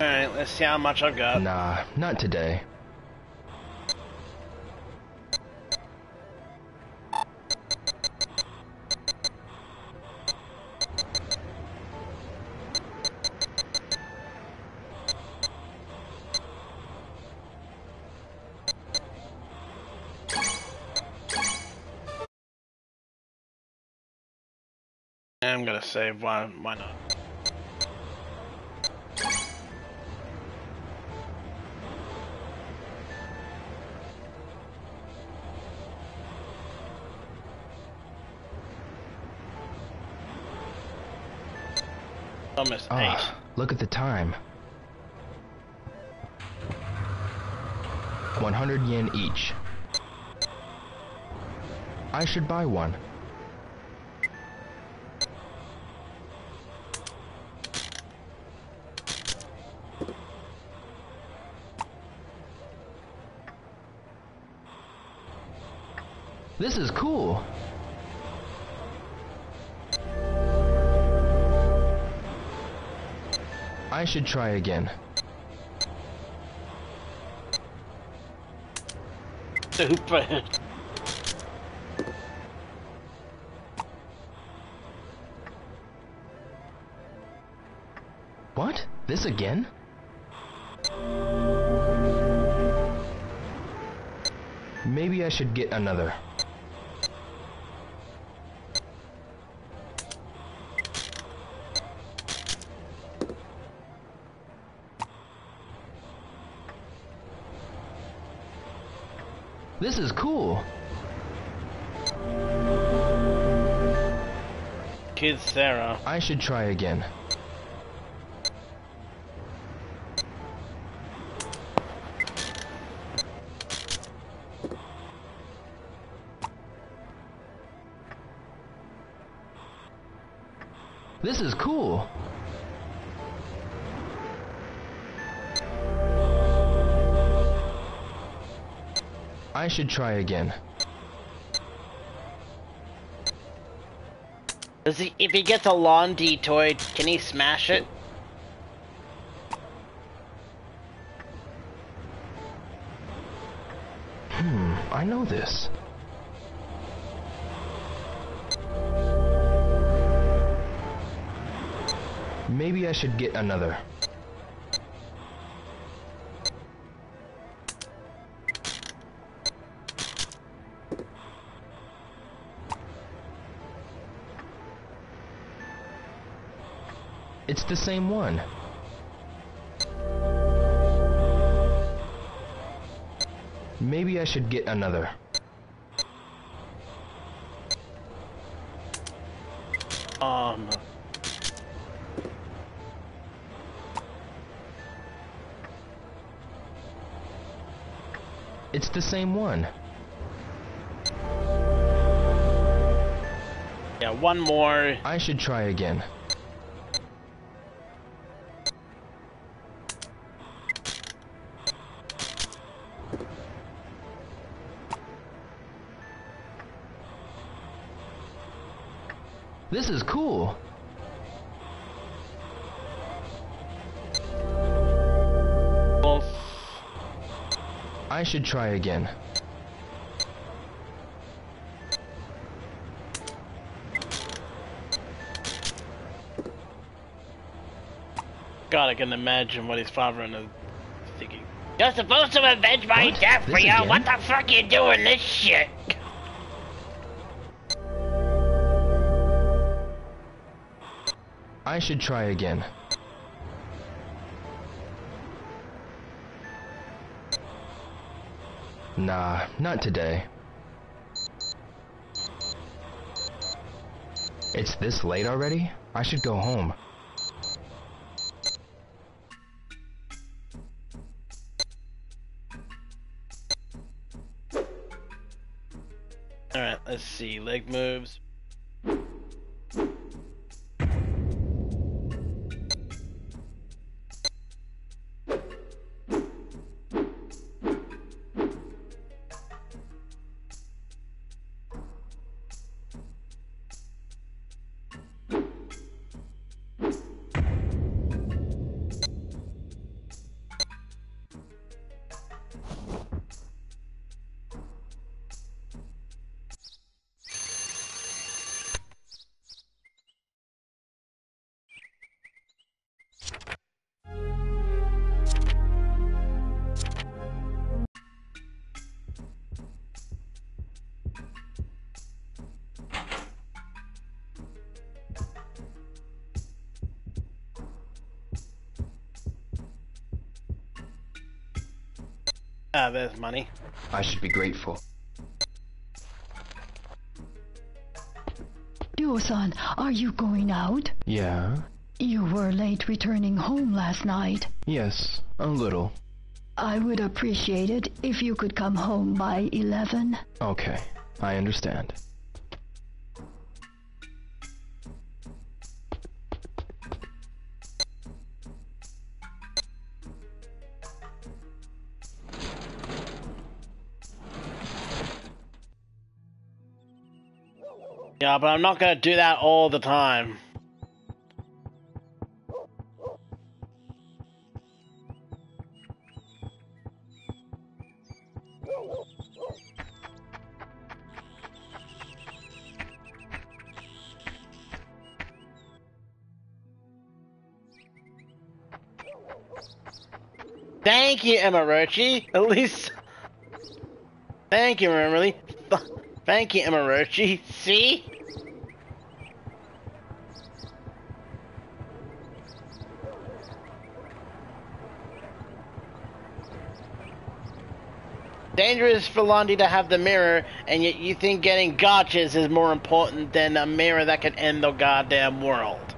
Alright, let's see how much I've got. Nah, not today. Save. Why? Why not? Almost eight. Ah, look at the time. 100 yen each. I should buy one. This is cool. I should try again. Stupid. What? This again? Maybe I should get another. Is cool. Kid Sarah. I should try again. This is cool. Should try again. Does he, if he gets a lawn toy, can he smash it? Hmm, I know this. Maybe I should get another. It's the same one. Maybe I should get another. Um. It's the same one. Yeah, one more. I should try again. This is cool. I should try again. God, I can imagine what his father is thinking. You're supposed to avenge my What? death, Ryo. What the fuck are you doing this shit? Should try again. Nah, not today. It's this late already? I should go home. Ah, there's money. I should be grateful. Ryo-san, are you going out? Yeah? You were late returning home last night. Yes, a little. I would appreciate it if you could come home by 11. Okay. I understand. But I'm not gonna do that all the time. Thank you, Emarochi. At least. Thank you, Emily. Thank you, Emarochi. See? Dangerous for Lan Di to have the mirror, and yet you think getting gachas is more important than a mirror that can end the goddamn world.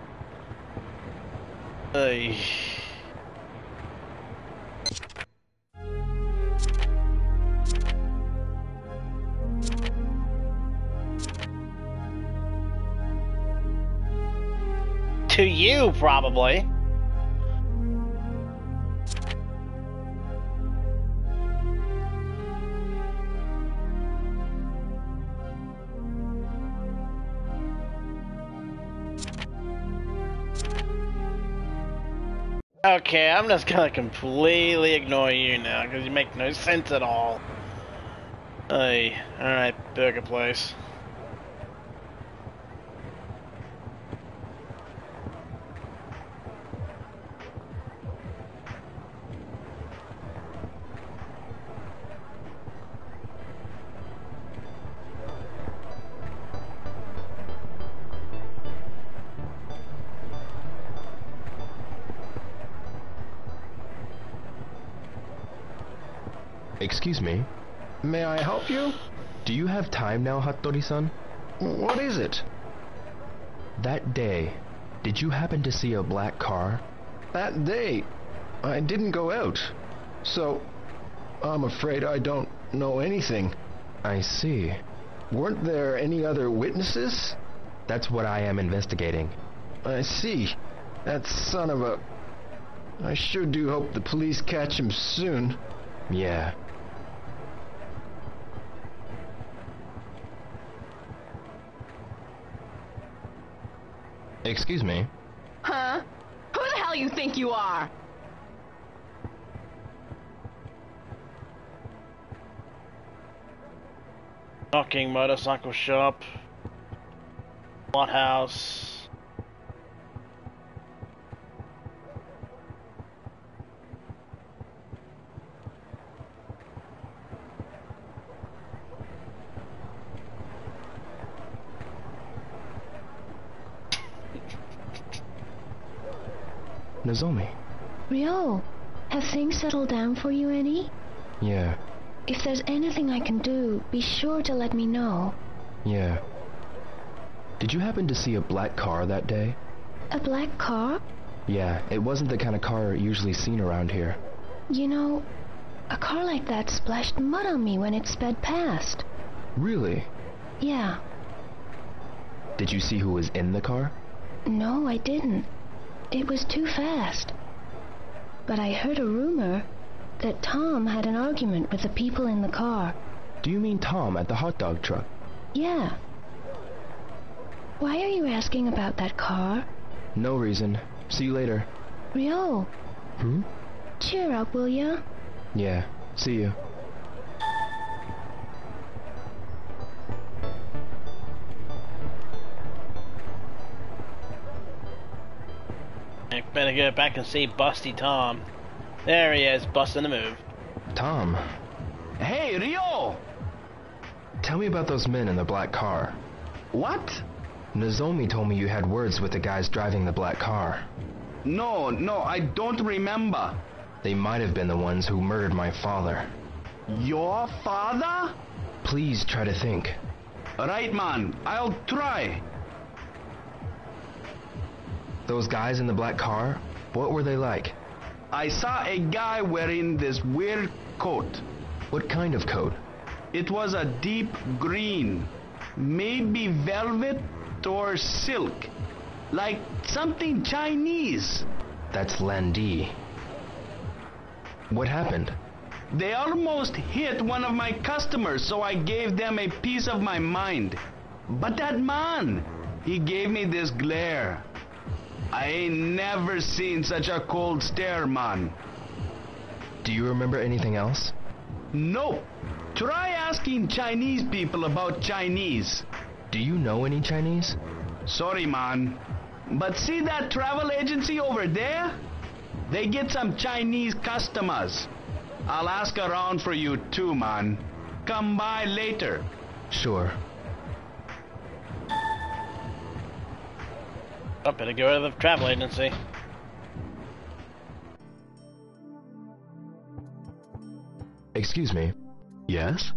Ugh. To you, probably. Okay, I'm just gonna completely ignore you now because you make no sense at all. Hey, alright, burger place. Now, Hattori-san? What is it? That day, did you happen to see a black car? That day, I didn't go out. So, I'm afraid I don't know anything. I see. Weren't there any other witnesses? That's what I am investigating. I see. That son of a... I sure do hope the police catch him soon. Yeah. Excuse me. Huh? Who the hell you think you are? Knocking motorcycle shop. Lot house. Nozomi. Ryo, have things settled down for you any? Yeah, If there's anything I can do, be sure to let me know. yeah. Did you happen to see a black car that day? A black car? Yeah, it wasn't the kind of car usually seen around here. You know, a car like that splashed mud on me when it sped past. Really? Yeah. Did you see who was in the car? No, I didn't. It was too fast. But I heard a rumor that Tom had an argument with the people in the car. Do you mean Tom at the hot dog truck? Yeah. Why are you asking about that car? No reason. See you later. Ryo, Hmm? cheer up, will ya? Yeah. See you. I better go back and see Busty Tom. There he is, busting the move. Tom, Hey, Ryo! tell me about those men in the black car. What? Nozomi told me you had words with the guys driving the black car. No, no, I don't remember. They might have been the ones who murdered my father. Your father? Please try to think. Right, man, I'll try. Those guys in the black car, what were they like? I saw a guy wearing this weird coat. What kind of coat? It was a deep green, maybe velvet or silk, like something Chinese. That's Lan Di. What happened? They almost hit one of my customers, so I gave them a piece of my mind. But that man, he gave me this glare. I ain't never seen such a cold stare, man. Do you remember anything else? Nope. Try asking Chinese people about Chinese. Do you know any Chinese? Sorry, man. But see that travel agency over there? They get some Chinese customers. I'll ask around for you too, man. Come by later. Sure. I better go to the travel agency. Excuse me. Yes?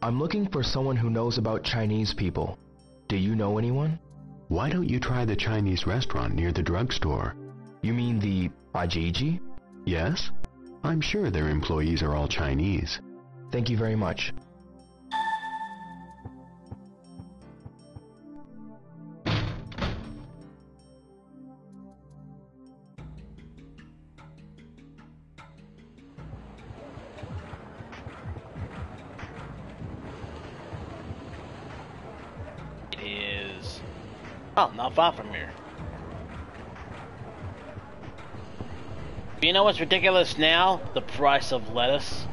I'm looking for someone who knows about Chinese people. Do you know anyone? Why don't you try the Chinese restaurant near the drugstore? You mean the Ajiichi? Yes? I'm sure their employees are all Chinese. Thank you very much. Oh, not far from here. You know what's ridiculous now? The price of lettuce.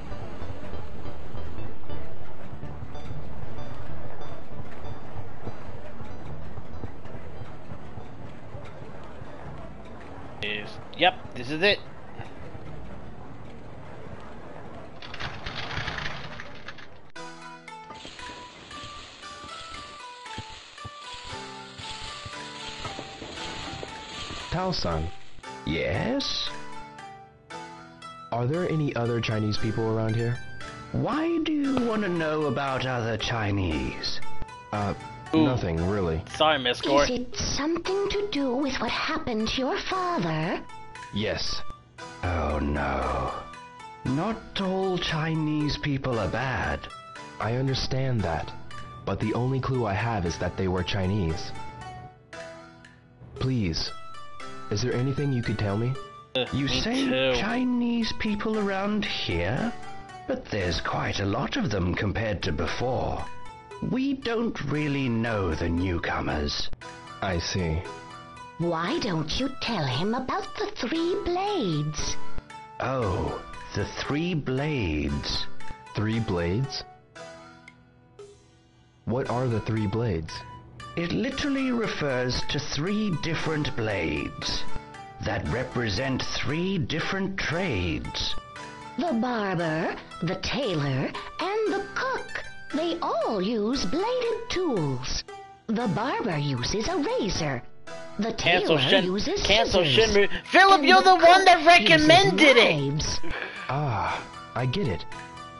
Is yep, this is it. Tao-san, Yes? are there any other Chinese people around here? Why do you want to know about other Chinese? Uh, nothing really. Sorry, Miss Gore. Is it something to do with what happened to your father? Yes. Oh no. Not all Chinese people are bad. I understand that, but the only clue I have is that they were Chinese. Please, is there anything you could tell me? Uh, you Me say too. Chinese people around here? But there's quite a lot of them compared to before. We don't really know the newcomers. I see. Why don't you tell him about the three blades? Oh, the three blades. Three blades? What are the three blades? It literally refers to three different blades that represent three different trades. The barber, the tailor, and the cook. They all use bladed tools. The barber uses a razor. The Cancel tailor Shin. uses Cancel scissors. Shenmue. Philip, and you're the one that recommended uses it. Ah, I get it.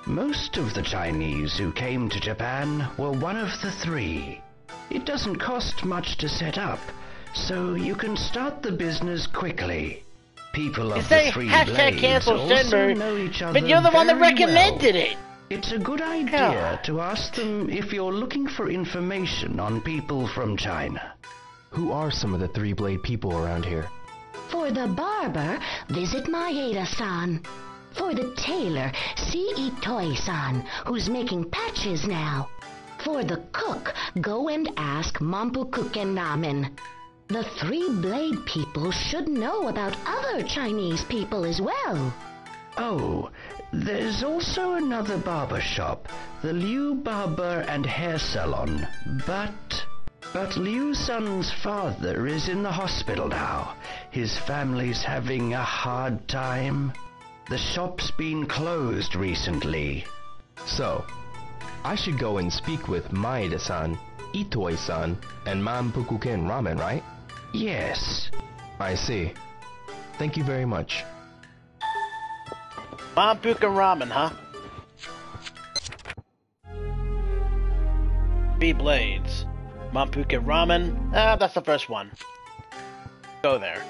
Most of the Chinese who came to Japan were one of the three. It doesn't cost much to set up, so you can start the business quickly. People You of say the three hashtag blades cancel also Shenmue, know each other but you're the one that recommended well. it. It's a good idea to ask them if you're looking for information on people from China. Who are some of the three blade people around here? For the barber, visit Maeda-san. For the tailor, see Itoi-san, who's making patches now. For the cook, go and ask Mampukuken Ramen. The three blade people should know about other Chinese people as well. Oh, there's also another barber shop, the Liu Barber and Hair Salon. But, but Liu-san's father is in the hospital now. His family's having a hard time. The shop's been closed recently. So, I should go and speak with Maeda-san, Itoi-san, and Mampukuken Ramen, right? Yes. I see. Thank you very much. Mampuka ramen, huh? B Blades. Mampuka ramen. Ah, that's the first one. Go there.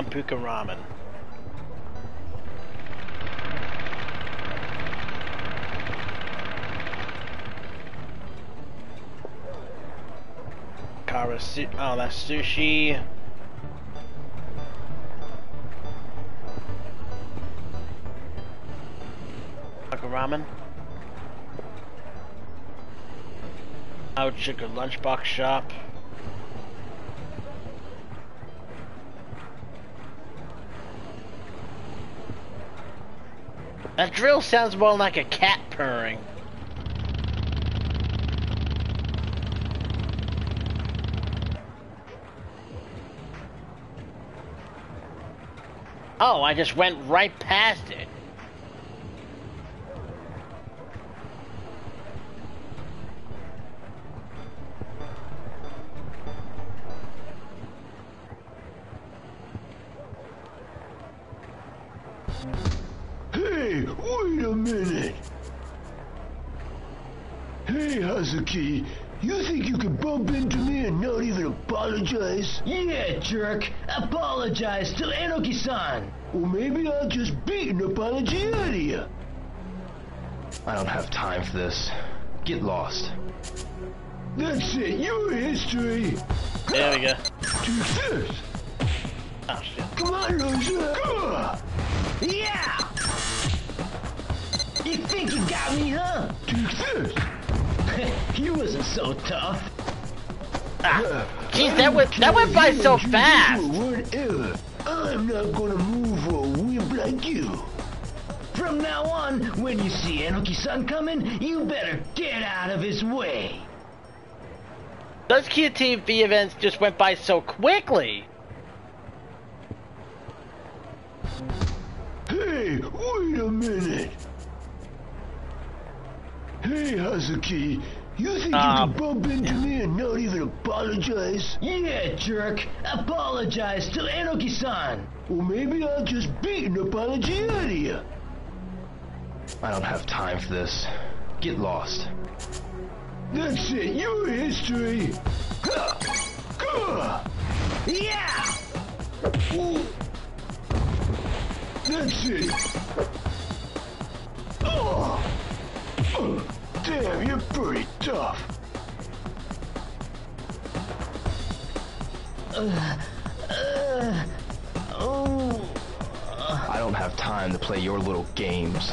Puka Ramen. Kara su oh, that's sushi. Puka Ramen. Out Sugar Lunchbox Shop. That drill sounds more like a cat purring. Oh, I just went right past it. Hey, wait a minute. Hey, Hazuki, you think you can bump into me and not even apologize? Yeah, jerk. Apologize to Enoki-san. Well, maybe I'll just beat an apology out of you. I don't have time for this. Get lost. That's it, your history. There we go. Do this. Oh shit. Come on, loser. Yeah! You think you got me, huh? This. you wasn't so tough. Ah, jeez, that went that went by so fast. Whatever. I'm not gonna move or wimp like you. From now on, when you see Enoki-san coming, you better get out of his way. Those QTE events just went by so quickly. Hey, wait a minute. Hey, Hazuki, you think Um, you can bump into me and not even apologize? Yeah, jerk. Apologize to Enoki-san. Well, maybe I'll just beat an apology out of you. I don't have time for this. Get lost. That's it, your history. Yeah! Ooh. That's it. Oh. Oh, Damn, you're pretty tough. Uh, uh, oh. I don't have time to play your little games.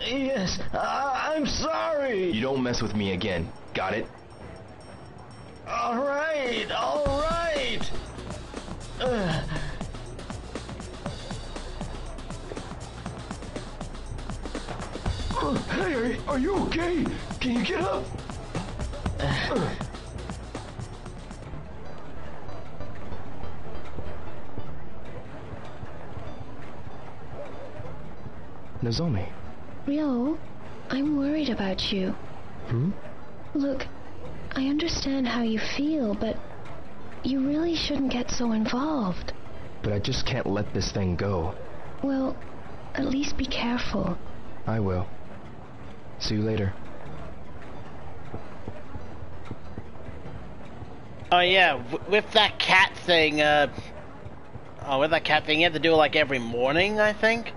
Yes, I I'm sorry. You don't mess with me again. Got it? All right, all right. Uh, Hey, are, are you okay? Can you get up? Uh, Nozomi. Ryo, I'm worried about you. Hmm? Look, I understand how you feel, but you really shouldn't get so involved. But I just can't let this thing go. Well, at least be careful. I will. See you later. Oh yeah, with that cat thing, uh, oh, with that cat thing, you have to do it like every morning, I think.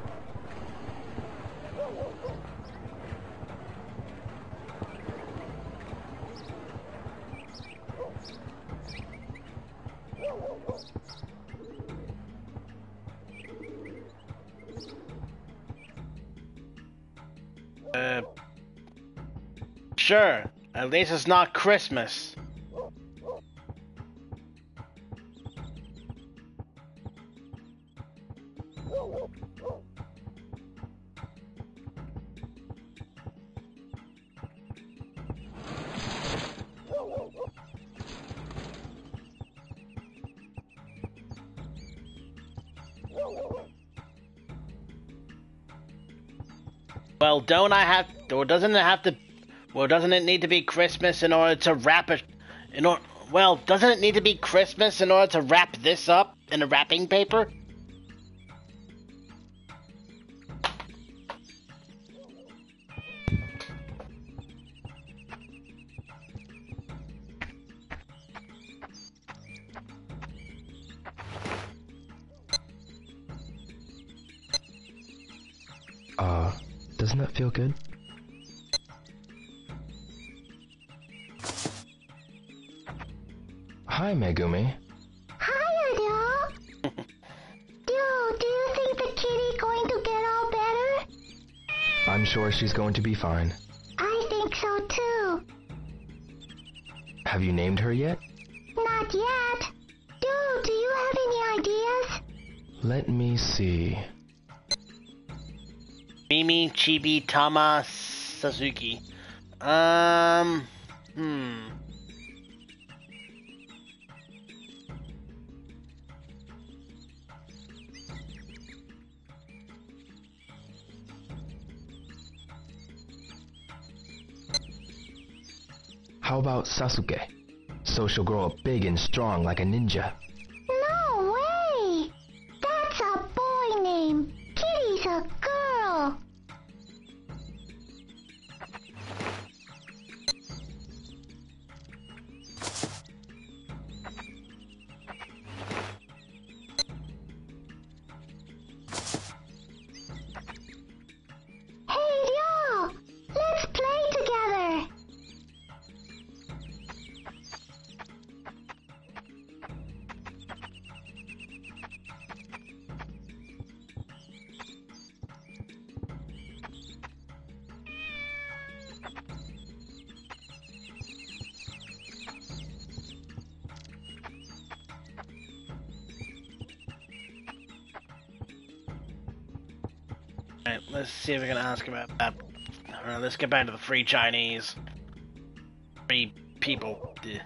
Sure. At least it's not Christmas. Well, don't I have, or doesn't it have to, well, doesn't it need to be Christmas in order to wrap it? In or well, doesn't it need to be Christmas in order to wrap this up in a wrapping paper? Uh, doesn't that feel good? Hi, Megumi. Hi, Adele. Dude, do you think the kitty going to get all better? I'm sure she's going to be fine. I think so too. Have you named her yet? Not yet. Dude, do you have any ideas? Let me see. Mimi, Chibi, Tama, Suzuki. Um, hmm. How about Sasuke? So she'll grow up big and strong like a ninja. See if we can ask about that. Alright, let's get back to the free Chinese. Free people. Ugh.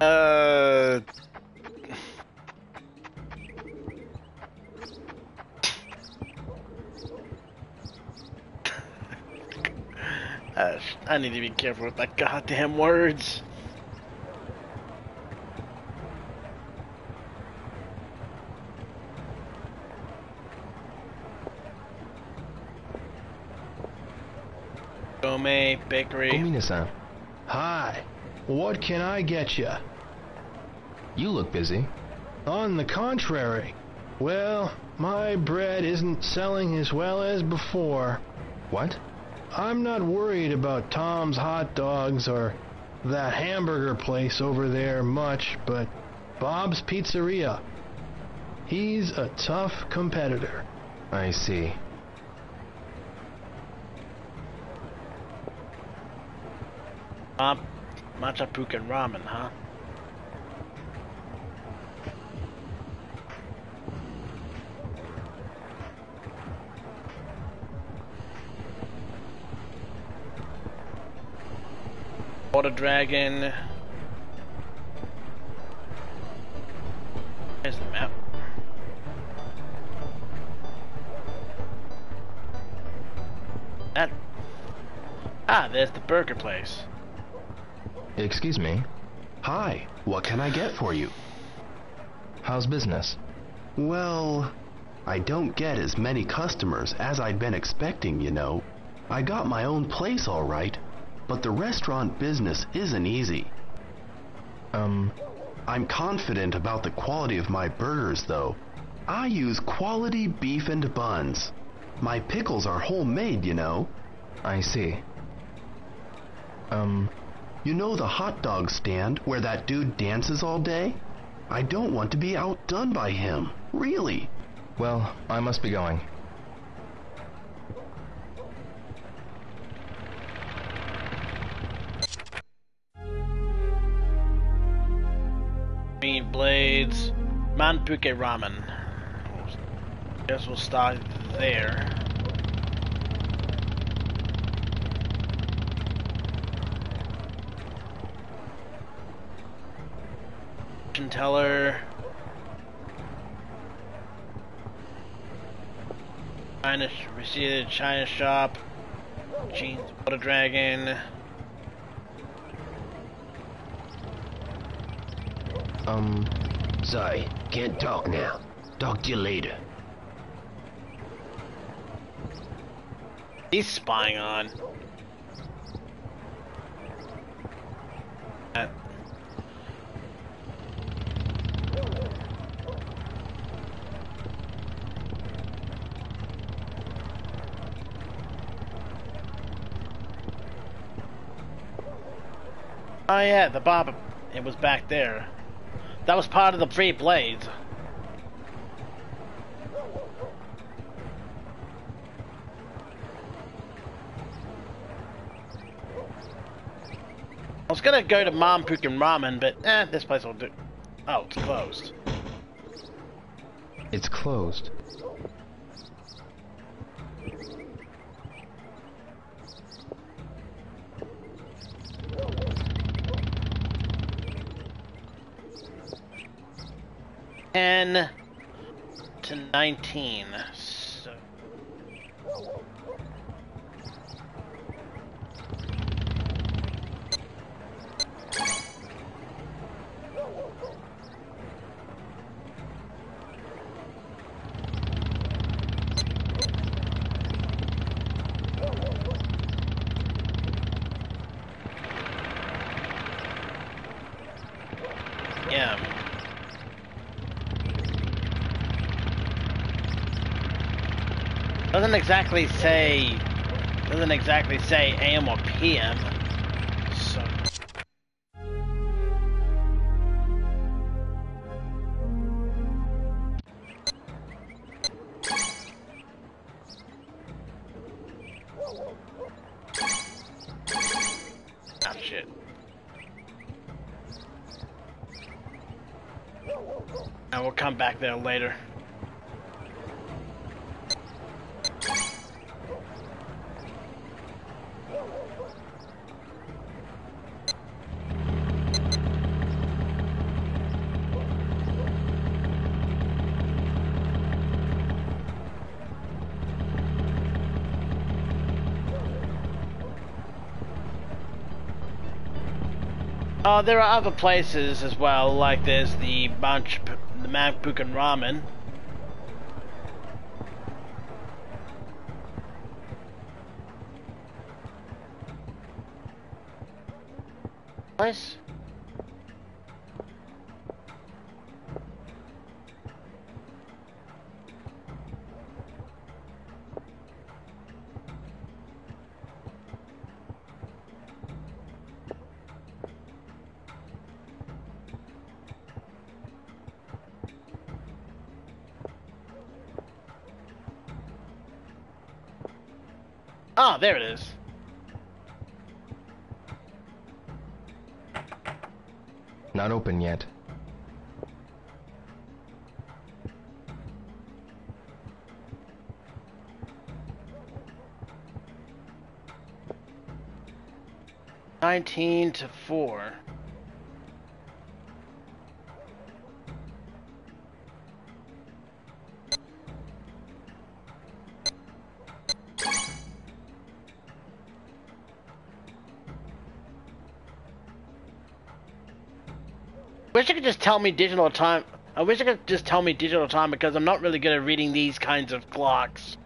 uh Uh, I need to be careful with my goddamn words. Gome Bakery. Omina-san, Hi. What can I get you? you look busy. On the contrary. Well, my bread isn't selling as well as before. What? I'm not worried about Tom's hot dogs or that hamburger place over there much, but Bob's Pizzeria. He's a tough competitor. I see. Uh, Mampukuken ramen, huh? Water Dragon. There's the map. That. Ah, there's the burger place. Excuse me. Hi, what can I get for you? How's business? Well, I don't get as many customers as I'd been expecting, you know. I got my own place all right, but the restaurant business isn't easy. Um, I'm confident about the quality of my burgers, though. I use quality beef and buns. My pickles are homemade, you know. I see. Um, You know the hot dog stand where that dude dances all day? I don't want to be outdone by him. Really. well, I must be going. Blades, Mampukuken ramen. Guess we'll start there. Teller. China received China shop. Jeans water dragon. Um, Sorry, can't talk now. Talk to you later. He's spying on. Uh, Oh yeah, the bob. It was back there. That was part of the three blades. I was gonna go to Mampukuken Ramen, but eh, this place will do. Oh, it's closed. It's closed. 10 to 19. Doesn't exactly say. Doesn't exactly say AM or PM. Uh, there are other places as well, like there's the Mount, the Mampukuken Ramen. Nice. 19 to 4. wish you could just tell me digital time. I wish you could just tell me digital time because I'm not really good at reading these kinds of clocks.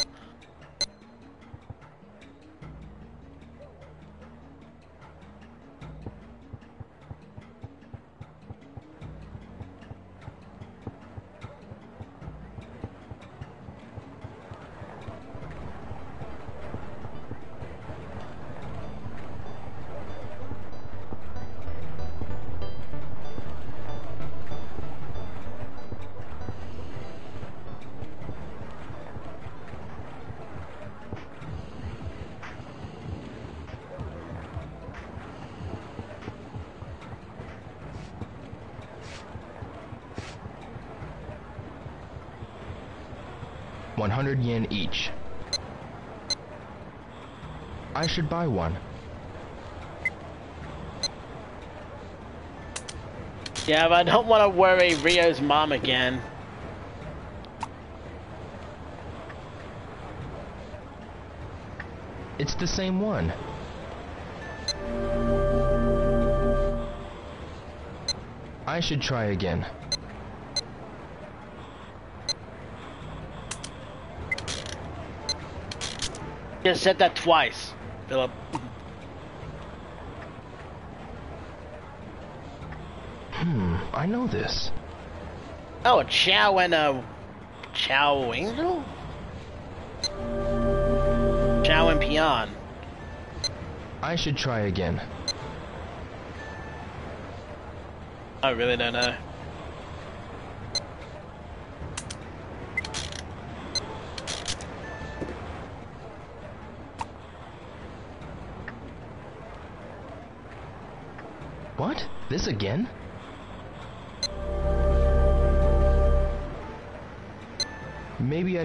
One hundred yen each. I should buy one. Yeah, but I don't want to worry Ryo's mom again. It's the same one. I should try again. Just said that twice, Philip. Hmm, I know this. Oh, Chow and a Chow Angel? Chow and Peon. I should try again. I really don't know.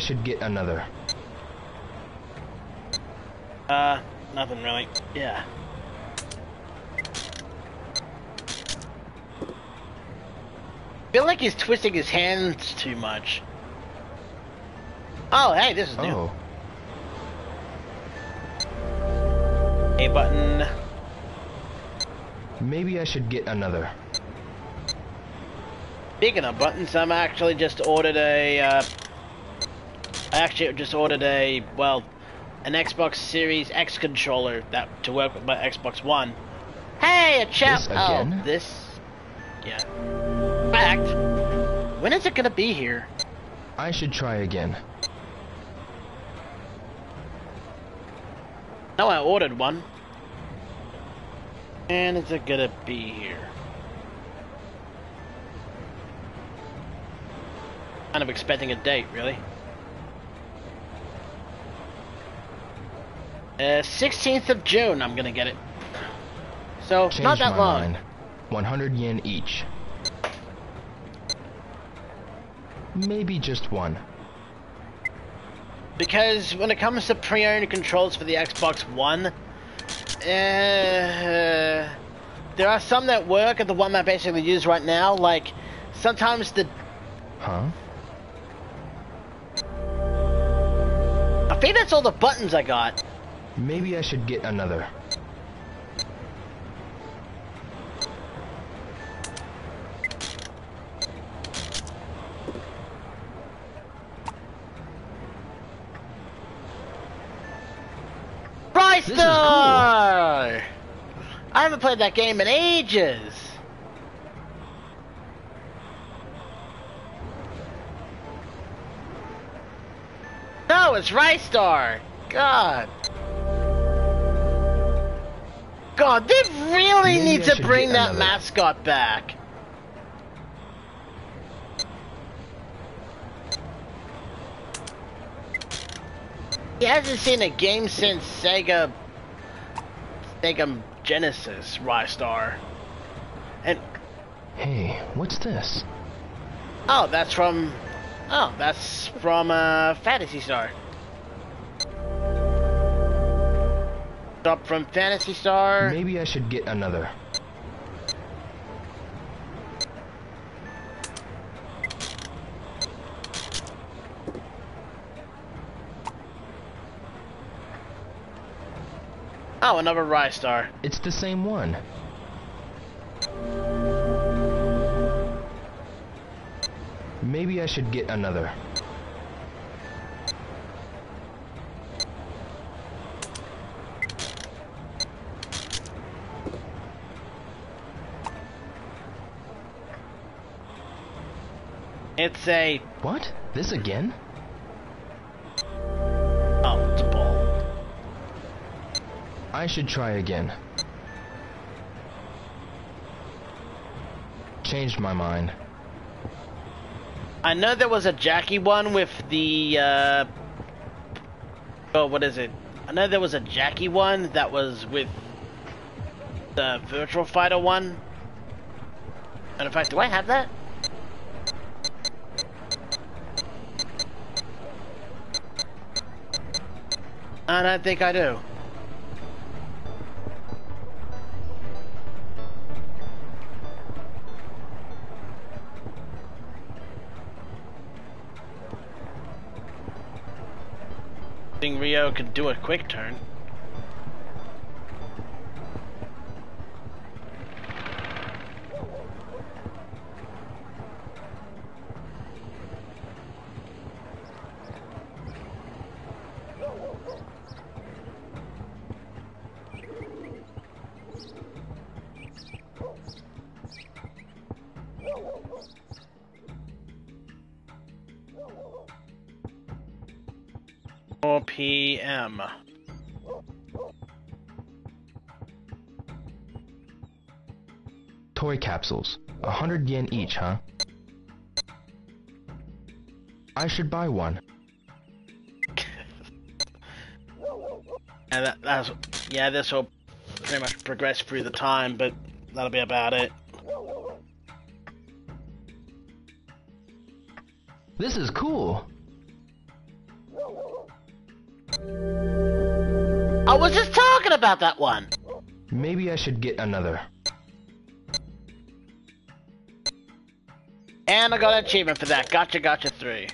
Should get another. Uh, nothing really. Yeah. feel like he's twisting his hands too much. Oh, hey, this is new. Oh, A button. maybe I should get another. Speaking of buttons, I'm actually just ordered a, uh, I actually just ordered a, well, an Xbox Series X controller that to work with my Xbox One. Hey, a chap. This oh, again? Oh, this. Yeah. Fact, when is it gonna be here? I should try again. No, I ordered one. And is it gonna be here? Kind of expecting a date, really. Uh, 16th of June, I'm gonna get it. So, not that long. mind. 100 yen each. Maybe just one. Because when it comes to pre-owned controls for the Xbox One, uh, there are some that work, and the one I basically use right now, like, sometimes the... Huh? I think that's all the buttons I got. Maybe I should get another. Right This is I haven't played that game in ages. No, it's Ristar. God. God, they really Maybe need I to bring that another. mascot back. He hasn't seen a game since Sega Sega Genesis Ristar. And Hey, what's this? oh, that's from oh, that's from uh Phantasy Star. Up from Phantasy Star. Maybe I should get another. Oh, another Rise Ristar. It's the same one. Maybe I should get another. It's a What? This again? oh, it's a ball. I should try again. Changed my mind. I know there was a Jackie one with the uh oh what is it? I know there was a Jackie one that was with the Virtua Fighter one. And in fact, do I have that? I don't think I do. Ryo can do a quick turn. p.m. Toy capsules. A hundred yen each, huh? I should buy one. And that, that's yeah, this will pretty much progress through the time, but that'll be about it. This is cool. I was just talking about that one. Maybe I should get another. And I got an achievement for that. Gotcha, gotcha, three.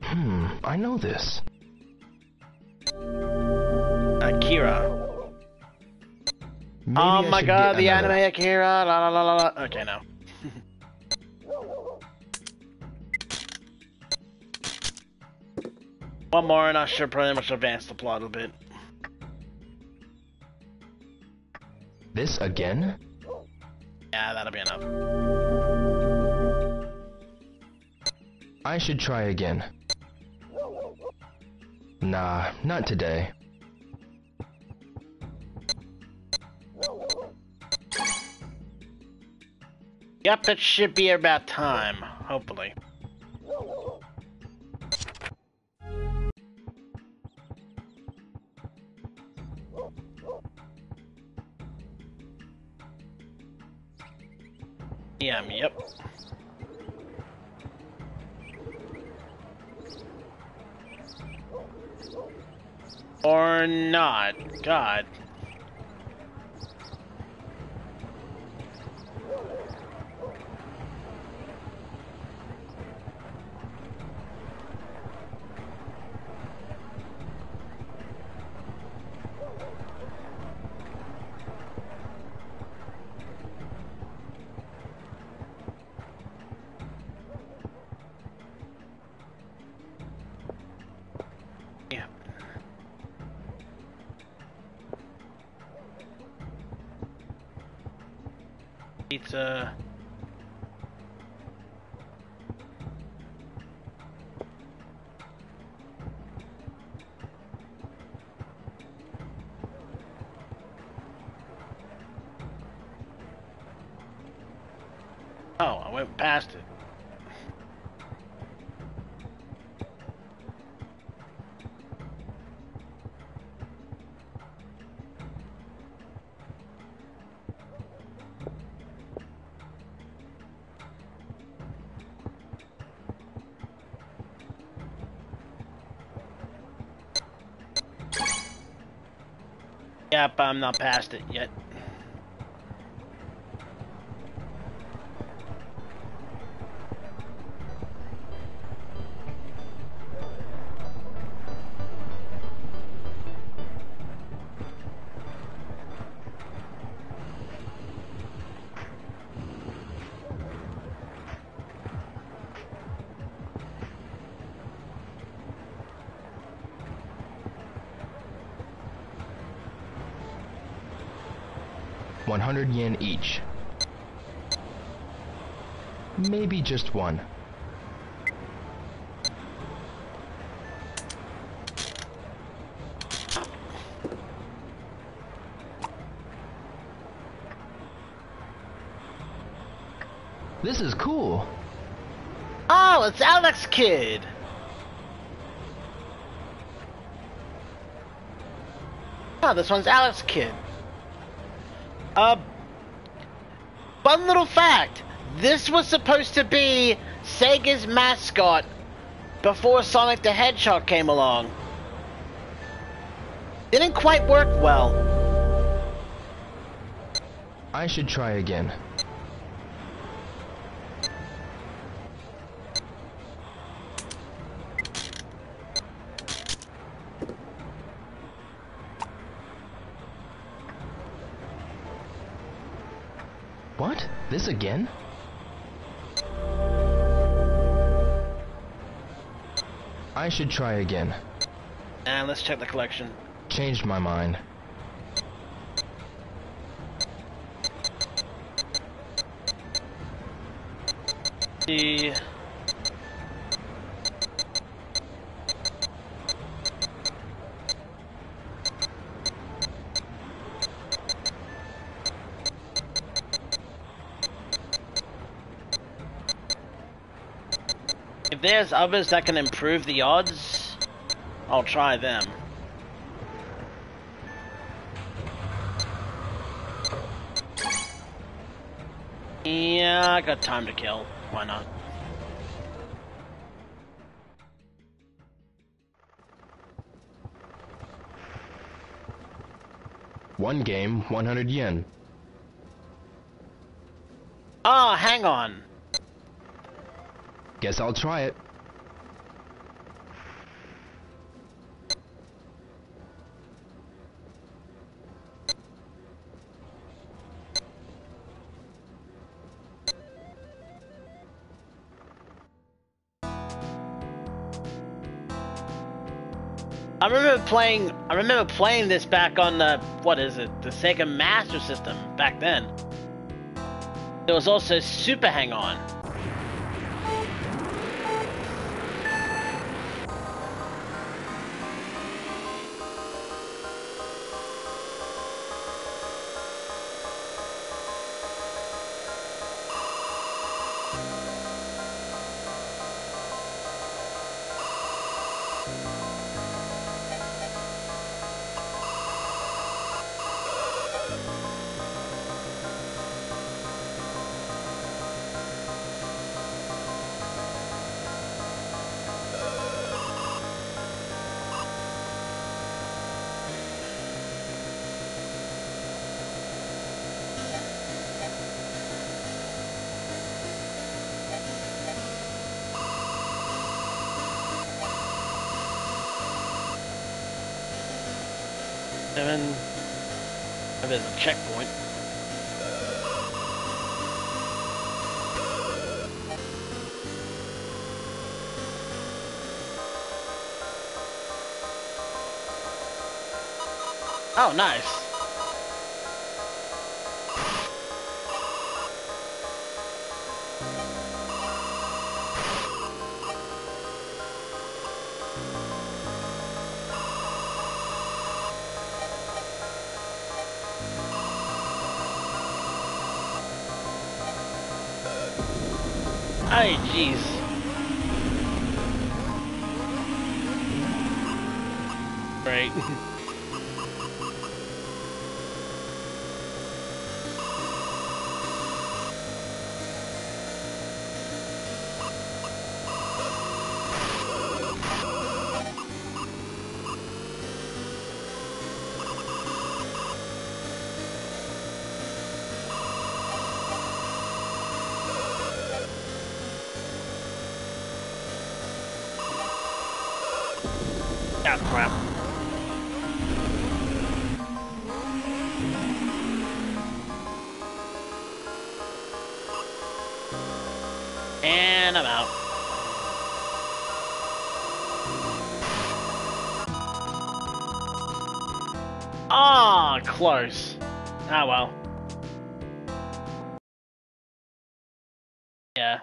Hmm, I know this. Akira. Maybe oh I my god, the anime Akira. La la la la la. Okay, no. One more, and I should pretty much advance the plot a bit. This again? Yeah, that'll be enough. I should try again. Nah, not today. Yep, that should be about time, hopefully. Yep. Or not. God. I'm not past it yet. One hundred yen each. Maybe just one. This is cool. Oh, it's Alex Kidd. Oh, this one's Alex Kidd. Uh, one little fact. This was supposed to be Sega's mascot before Sonic the Hedgehog came along. Didn't quite work well. I should try again. What? This again? I should try again. And let's check the collection. Changed my mind. There's others that can improve the odds, I'll try them. Yeah, I got time to kill. Why not? One game, 100 yen. Ah, hang on. Guess I'll try it. I remember playing. I remember playing this back on the what is it? The Sega Master System back then. There was also Super Hang On. Oh, nice. Close. Ah, well. Yeah.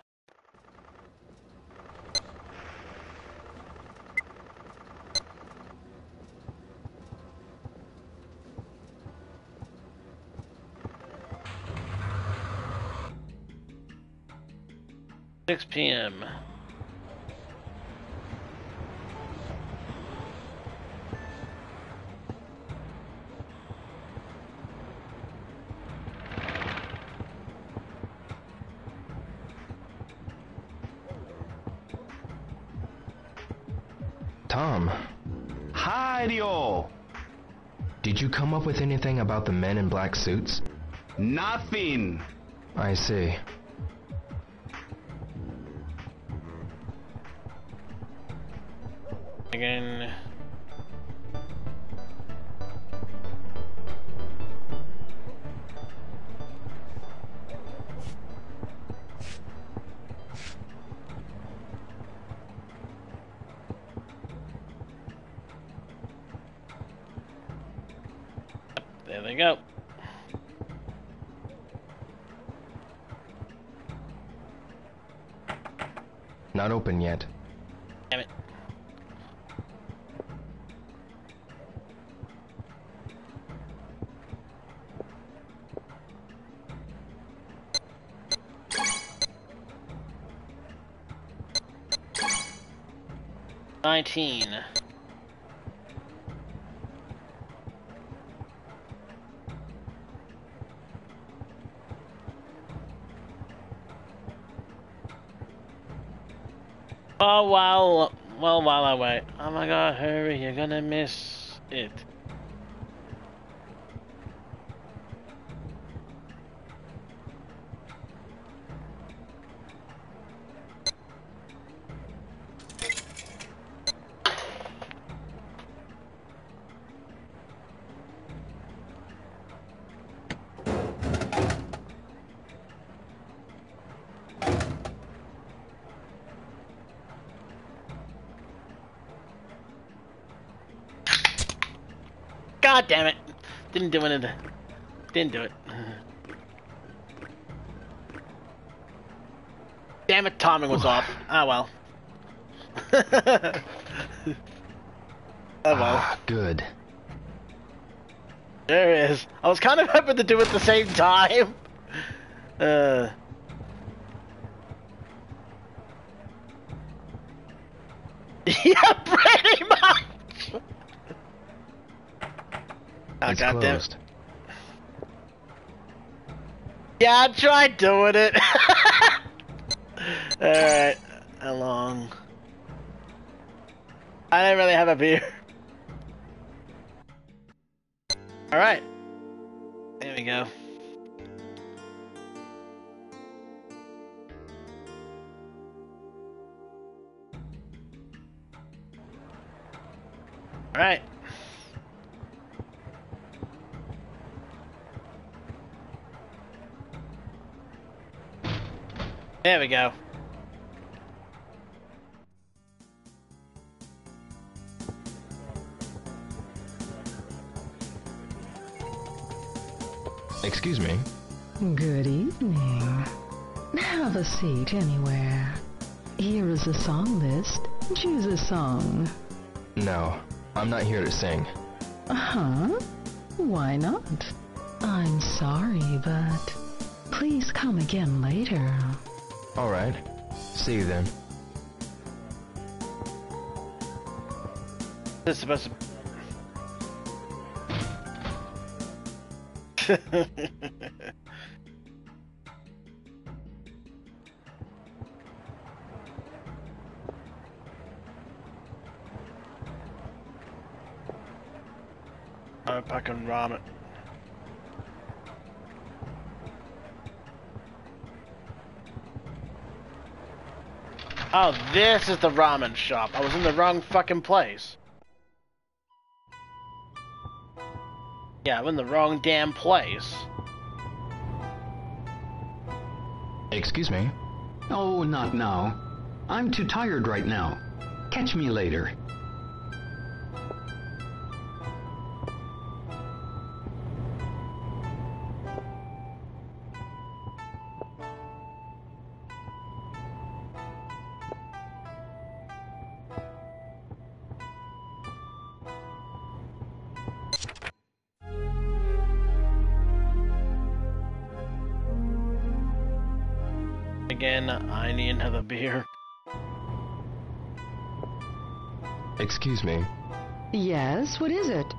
Six PM. Tom, Hideo! did you come up with anything about the men in black suits? Nothing! I see. Again. 19. Oh, well, well, while I wait. Oh my god, hurry, you're gonna miss it. Didn't do it. Didn't do it. Damn it, timing was off. Ah well. oh well. Ah, good. There it is. I was kind of hoping to do it at the same time. Uh. yeah, pretty much. God damn closed. Yeah, I tried doing it. Alright, how long? I didn't really have a beer. We go. Excuse me. Good evening. Have a seat anywhere. Here is a song list. Choose a song. No, I'm not here to sing. Huh? Why not? I'm sorry, but please come again later. Alright. See you then. This is supposed to. I'm fucking ramen. Oh, this is the ramen shop. I was in the wrong fucking place. Yeah, I'm in the wrong damn place. Excuse me? Oh, not now. I'm too tired right now. Catch me later. Excuse me. Yes, what is it?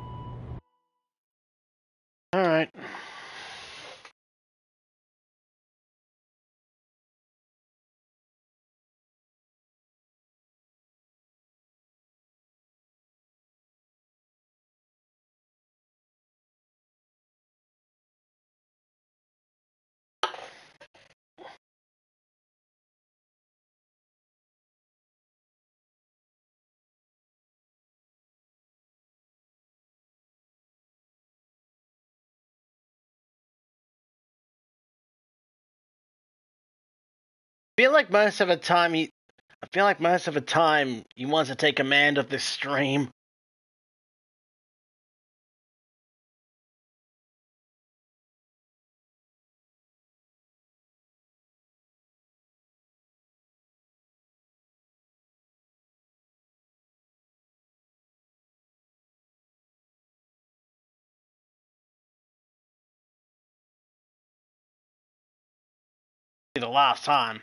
feel like most of the time he, I feel like most of the time he wants to take command of this stream. the last time.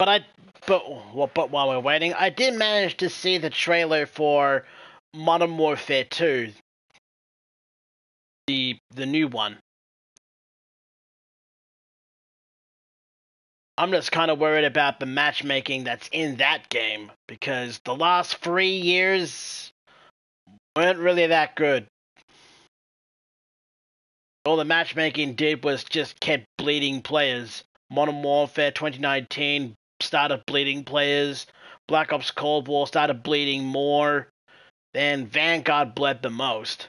But I, but well, but while we're waiting, I did manage to see the trailer for Modern Warfare 2, the the new one. I'm just kind of worried about the matchmaking that's in that game because the last three years weren't really that good. All the matchmaking did was just kept bleeding players. Modern Warfare 2019 started bleeding players. Black Ops Cold War started bleeding more. Then Vanguard bled the most.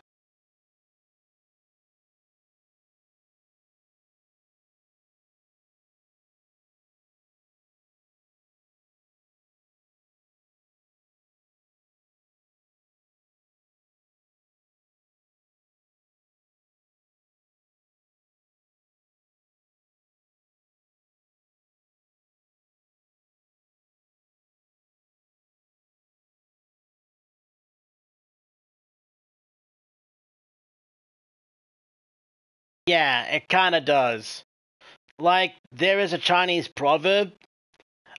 Yeah, it kind of does. Like, there is a Chinese proverb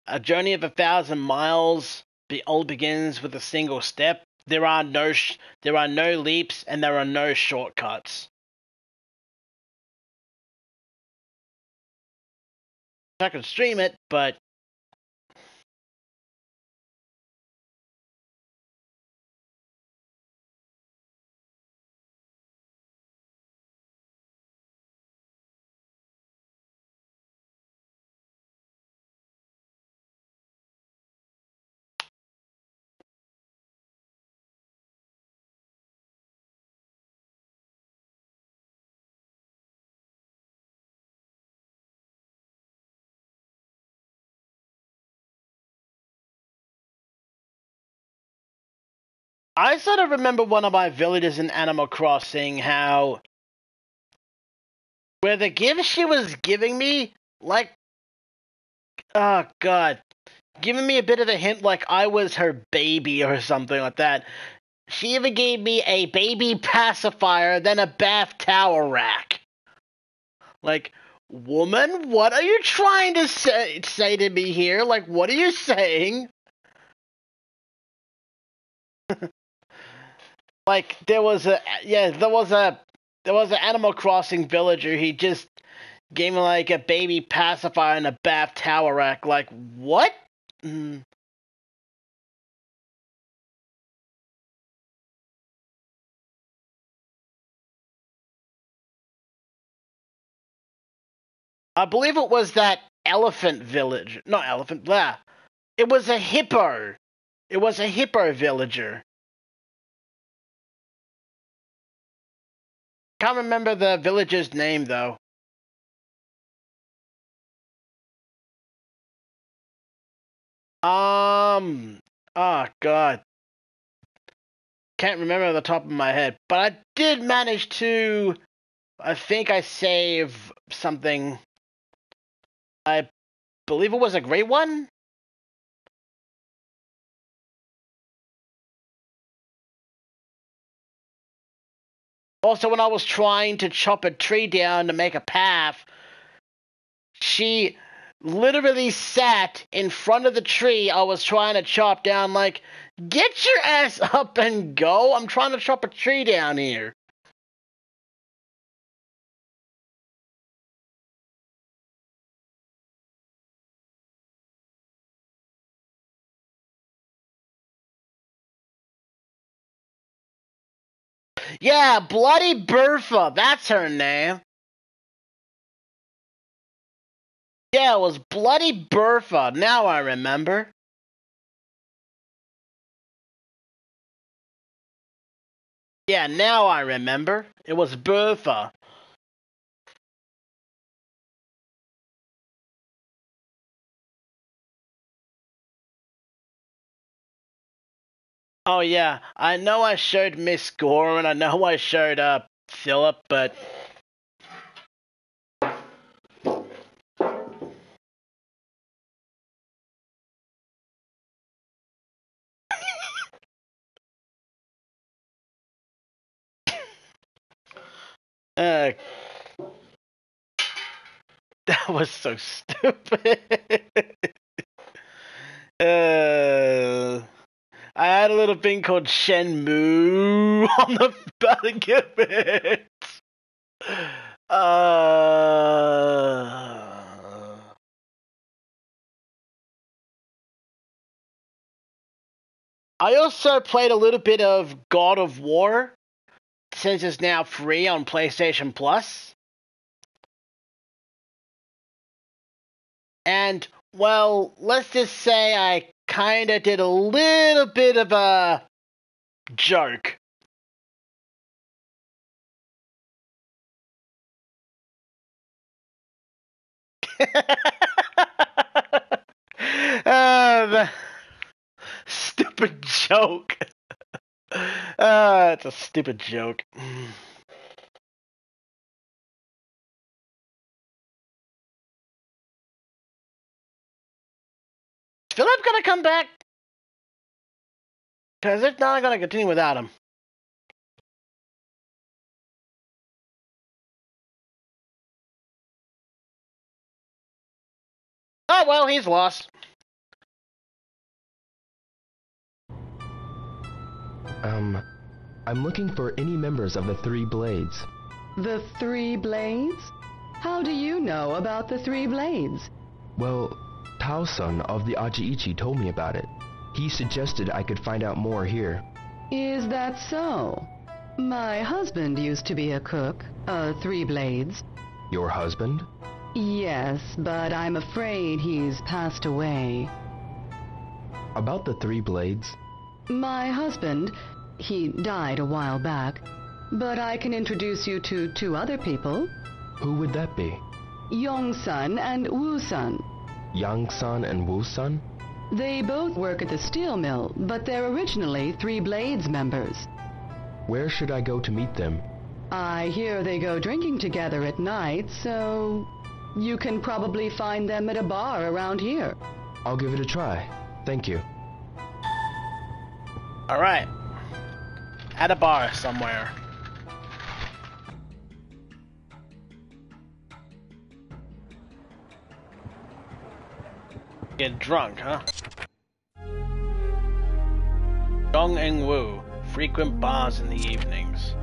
a journey of a thousand miles be- all begins with a single step. There are no sh- there are no leaps and there are no shortcuts. I could stream it, but I sort of remember one of my villagers in Animal Crossing how where the gift she was giving me, like, oh god, giving me a bit of a hint like I was her baby or something like that. She even gave me a baby pacifier, then a bath towel rack. Like, woman, what are you trying to say, say to me here? Like, what are you saying? Like there was a yeah there was a there was an Animal Crossing villager. He just gave me like a baby pacifier and a bath towel rack. Like what? Mm. I believe it was that elephant village. Not elephant, blah. It was a hippo. It was a hippo villager. Can't remember the village's name though. Um. Oh god. Can't remember the top of my head, but I did manage to. I think I save something. I believe it was a great one. Also, when I was trying to chop a tree down to make a path, she literally sat in front of the tree I was trying to chop down, like, get your ass up and go. I'm trying to chop a tree down here. Yeah, Bloody Bertha. That's her name. Yeah, it was Bloody Bertha. Now I remember. Yeah, now I remember. It was Bertha. Oh yeah, I know I showed Miss Gore and I know I showed uh Philip, but Uh, that was so stupid. uh, I had a little thing called Shenmue on the battlefield. Uh, I also played a little bit of God of War since it's now free on PlayStation Plus. And, well, let's just say I kinda did a little bit of a joke. uh, stupid joke. Uh, it's a stupid joke. Philip gonna come back? Because if not, gonna continue without him. Oh well, he's lost. Um, I'm looking for any members of the Three Blades. The Three Blades? How do you know about the Three Blades? Well, Tao-san of the Ajiichi told me about it. He suggested I could find out more here. Is that so? My husband used to be a cook, uh, Three Blades. Your husband? Yes, but I'm afraid he's passed away. About the Three Blades? My husband, he died a while back, but I can introduce you to two other people. Who would that be? Yong-sun and Woo-san. Yang-san and Woo-san? They both work at the steel mill, but they're originally Three Blades members. Where should I go to meet them? I hear they go drinking together at night, so you can probably find them at a bar around here. I'll give it a try. Thank you. Alright. At a bar somewhere. Get drunk, huh? Dong Eng Wu. Frequent bars in the evenings.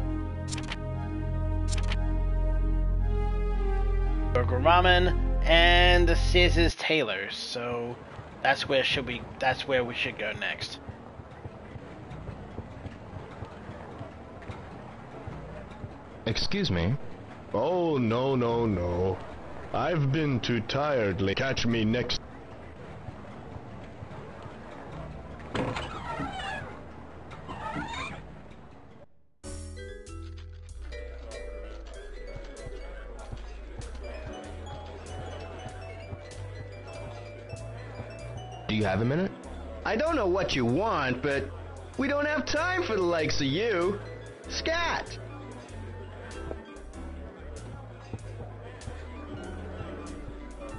Burger Ramen and the Caesar's Tailors. So that's where should we that's where we should go next. Excuse me? Oh, no, no, no. I've been too tired. Catch me next. Have a minute? I don't know what you want, but we don't have time for the likes of you. Scat!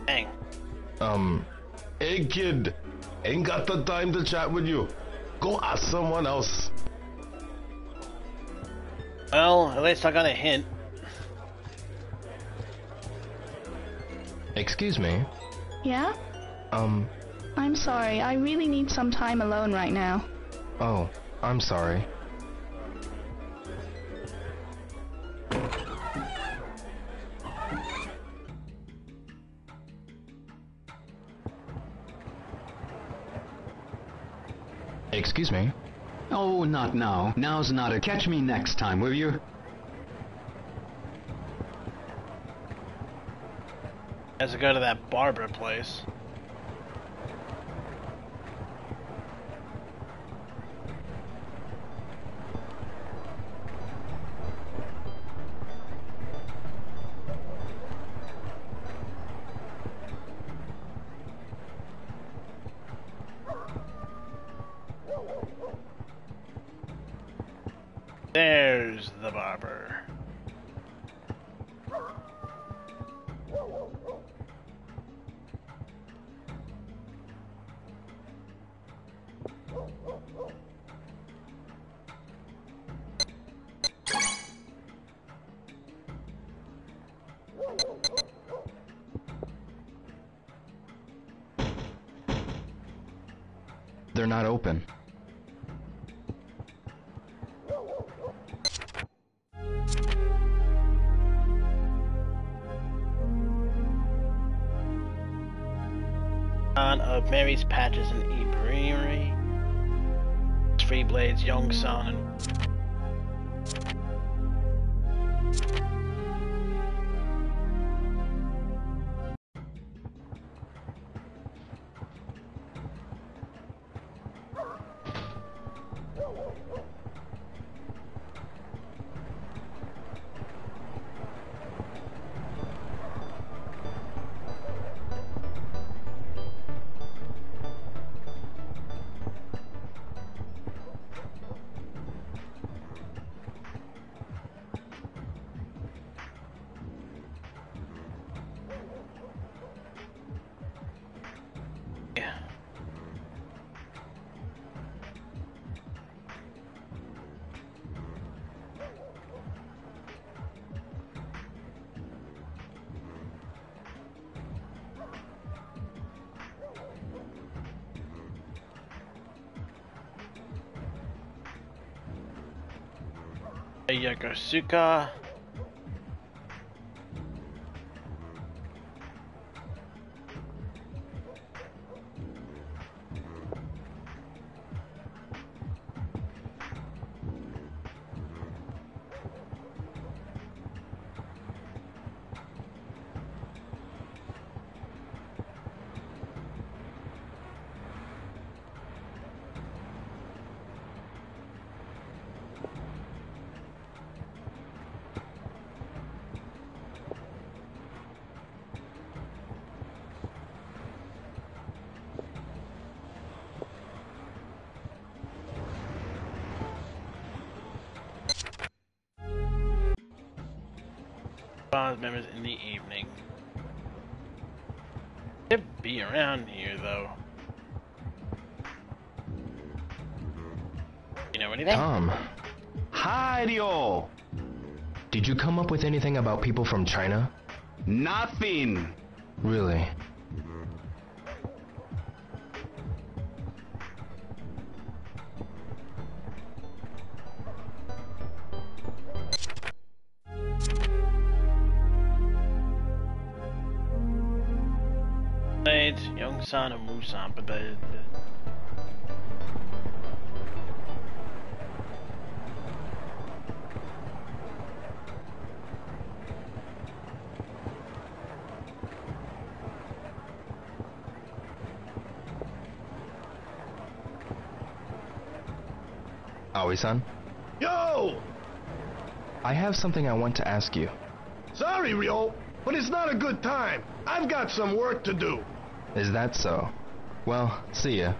Dang. Um, hey kid, ain't got the time to chat with you. Go ask someone else. Well, at least I got a hint. Excuse me? Yeah? Um, I'm sorry, I really need some time alone right now. oh, I'm sorry. Excuse me? Oh, not now. Now's not a catch me next time, will you? Has to go to that barber place. Yokosuka. Bond members in the evening. Could be around here though. You know anything? Tom, Hario! did you come up with anything about people from China? Nothing! Really? And Musan, but. Aoi-san, Yo! I have something I want to ask you. Sorry, Ryo, but it's not a good time. I've got some work to do. Is that so? Well, see ya.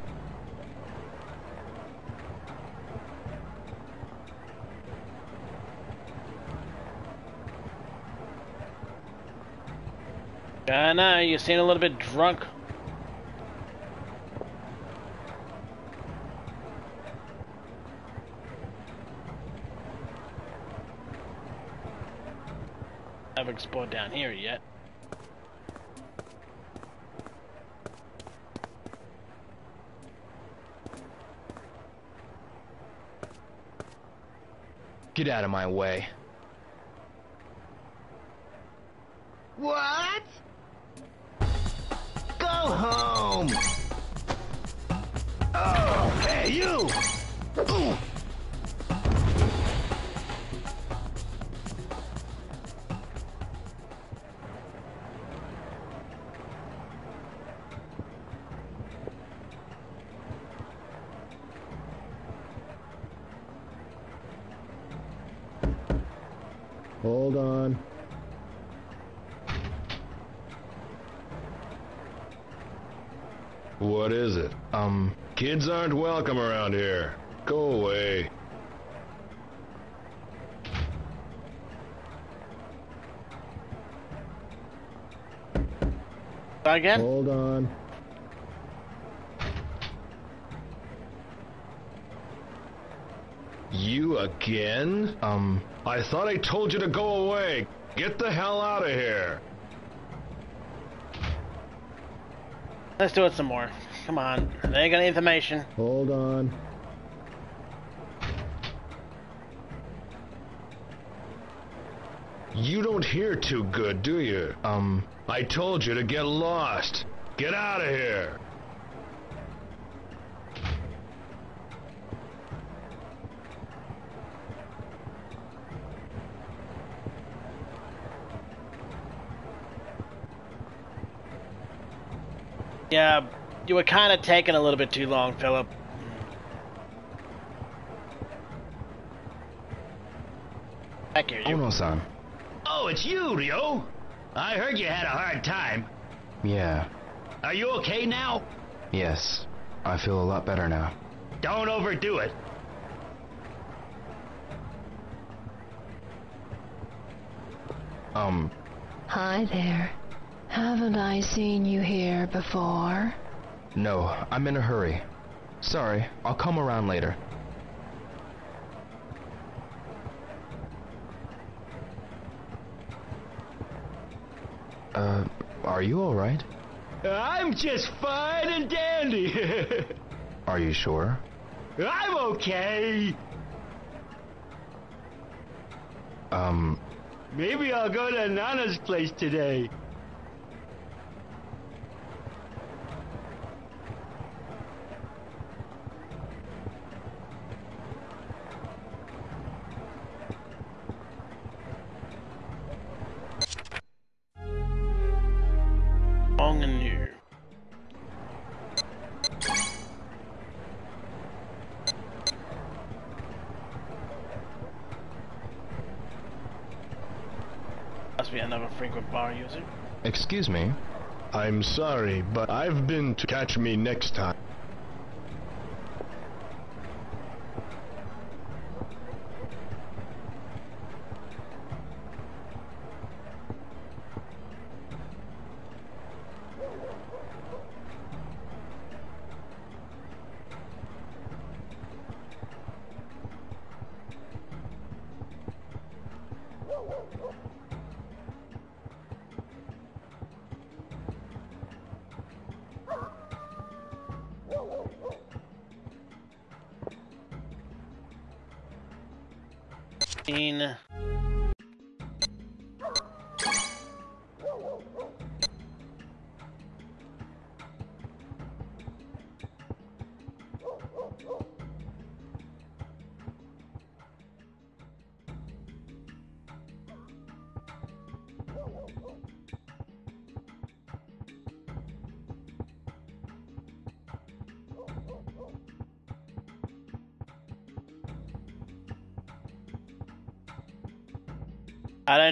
Uh, I know, you seem a little bit drunk. Haven't explored down here yet. Get out of my way. Again? Hold on. You again? um, I thought I told you to go away. Get the hell out of here. Let's do it some more. Come on. They ain't got any information. Hold on. Hear too good, do you? Um, I told you to get lost. Get out of here. Yeah, you were kind of taking a little bit too long, Philip. I hear you. Ono-san. It's you, Ryo. I heard you had a hard time. Yeah. Are you okay now? Yes. I feel a lot better now. Don't overdo it. Um, Hi there. Haven't I seen you here before? no, I'm in a hurry. Sorry, I'll come around later. Uh, are you alright? I'm just fine and dandy. Are you sure? I'm okay. Um, Maybe I'll go to Nana's place today. Frequent bar user. excuse me. I'm sorry, but I've been to catch me next time.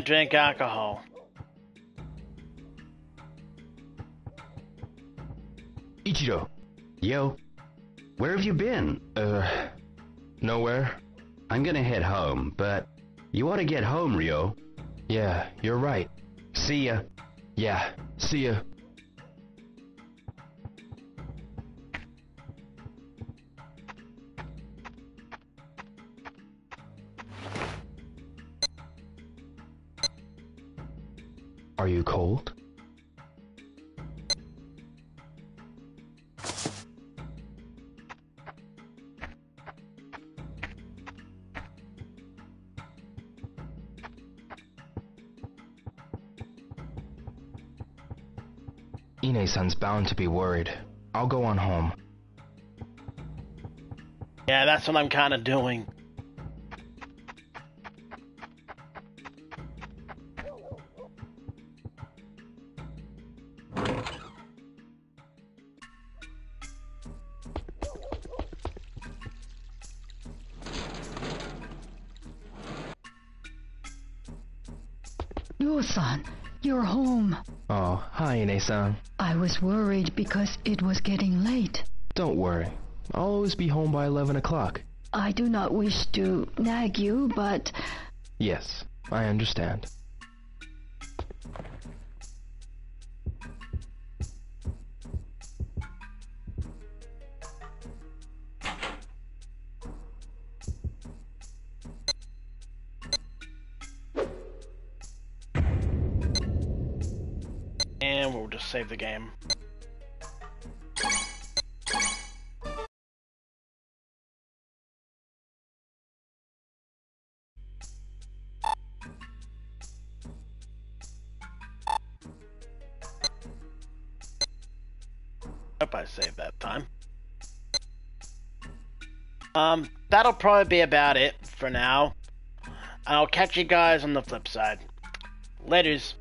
Drink alcohol. Ichiro. Yo. Where have you been? Uh, nowhere? I'm gonna head home, but you ought to get home, Ryo. Yeah, you're right. See ya. Yeah, see ya. Ine-san's bound to be worried. I'll go on home. Yeah, that's what I'm kind of doing. Ryo-san, you're home. Oh, hi, Ine-san. I was worried because it was getting late. Don't worry. I'll always be home by 11 o'clock. I do not wish to nag you, but Yes, I understand. And we'll just save the game. Um, that'll probably be about it for now. I'll catch you guys on the flip side. Laters.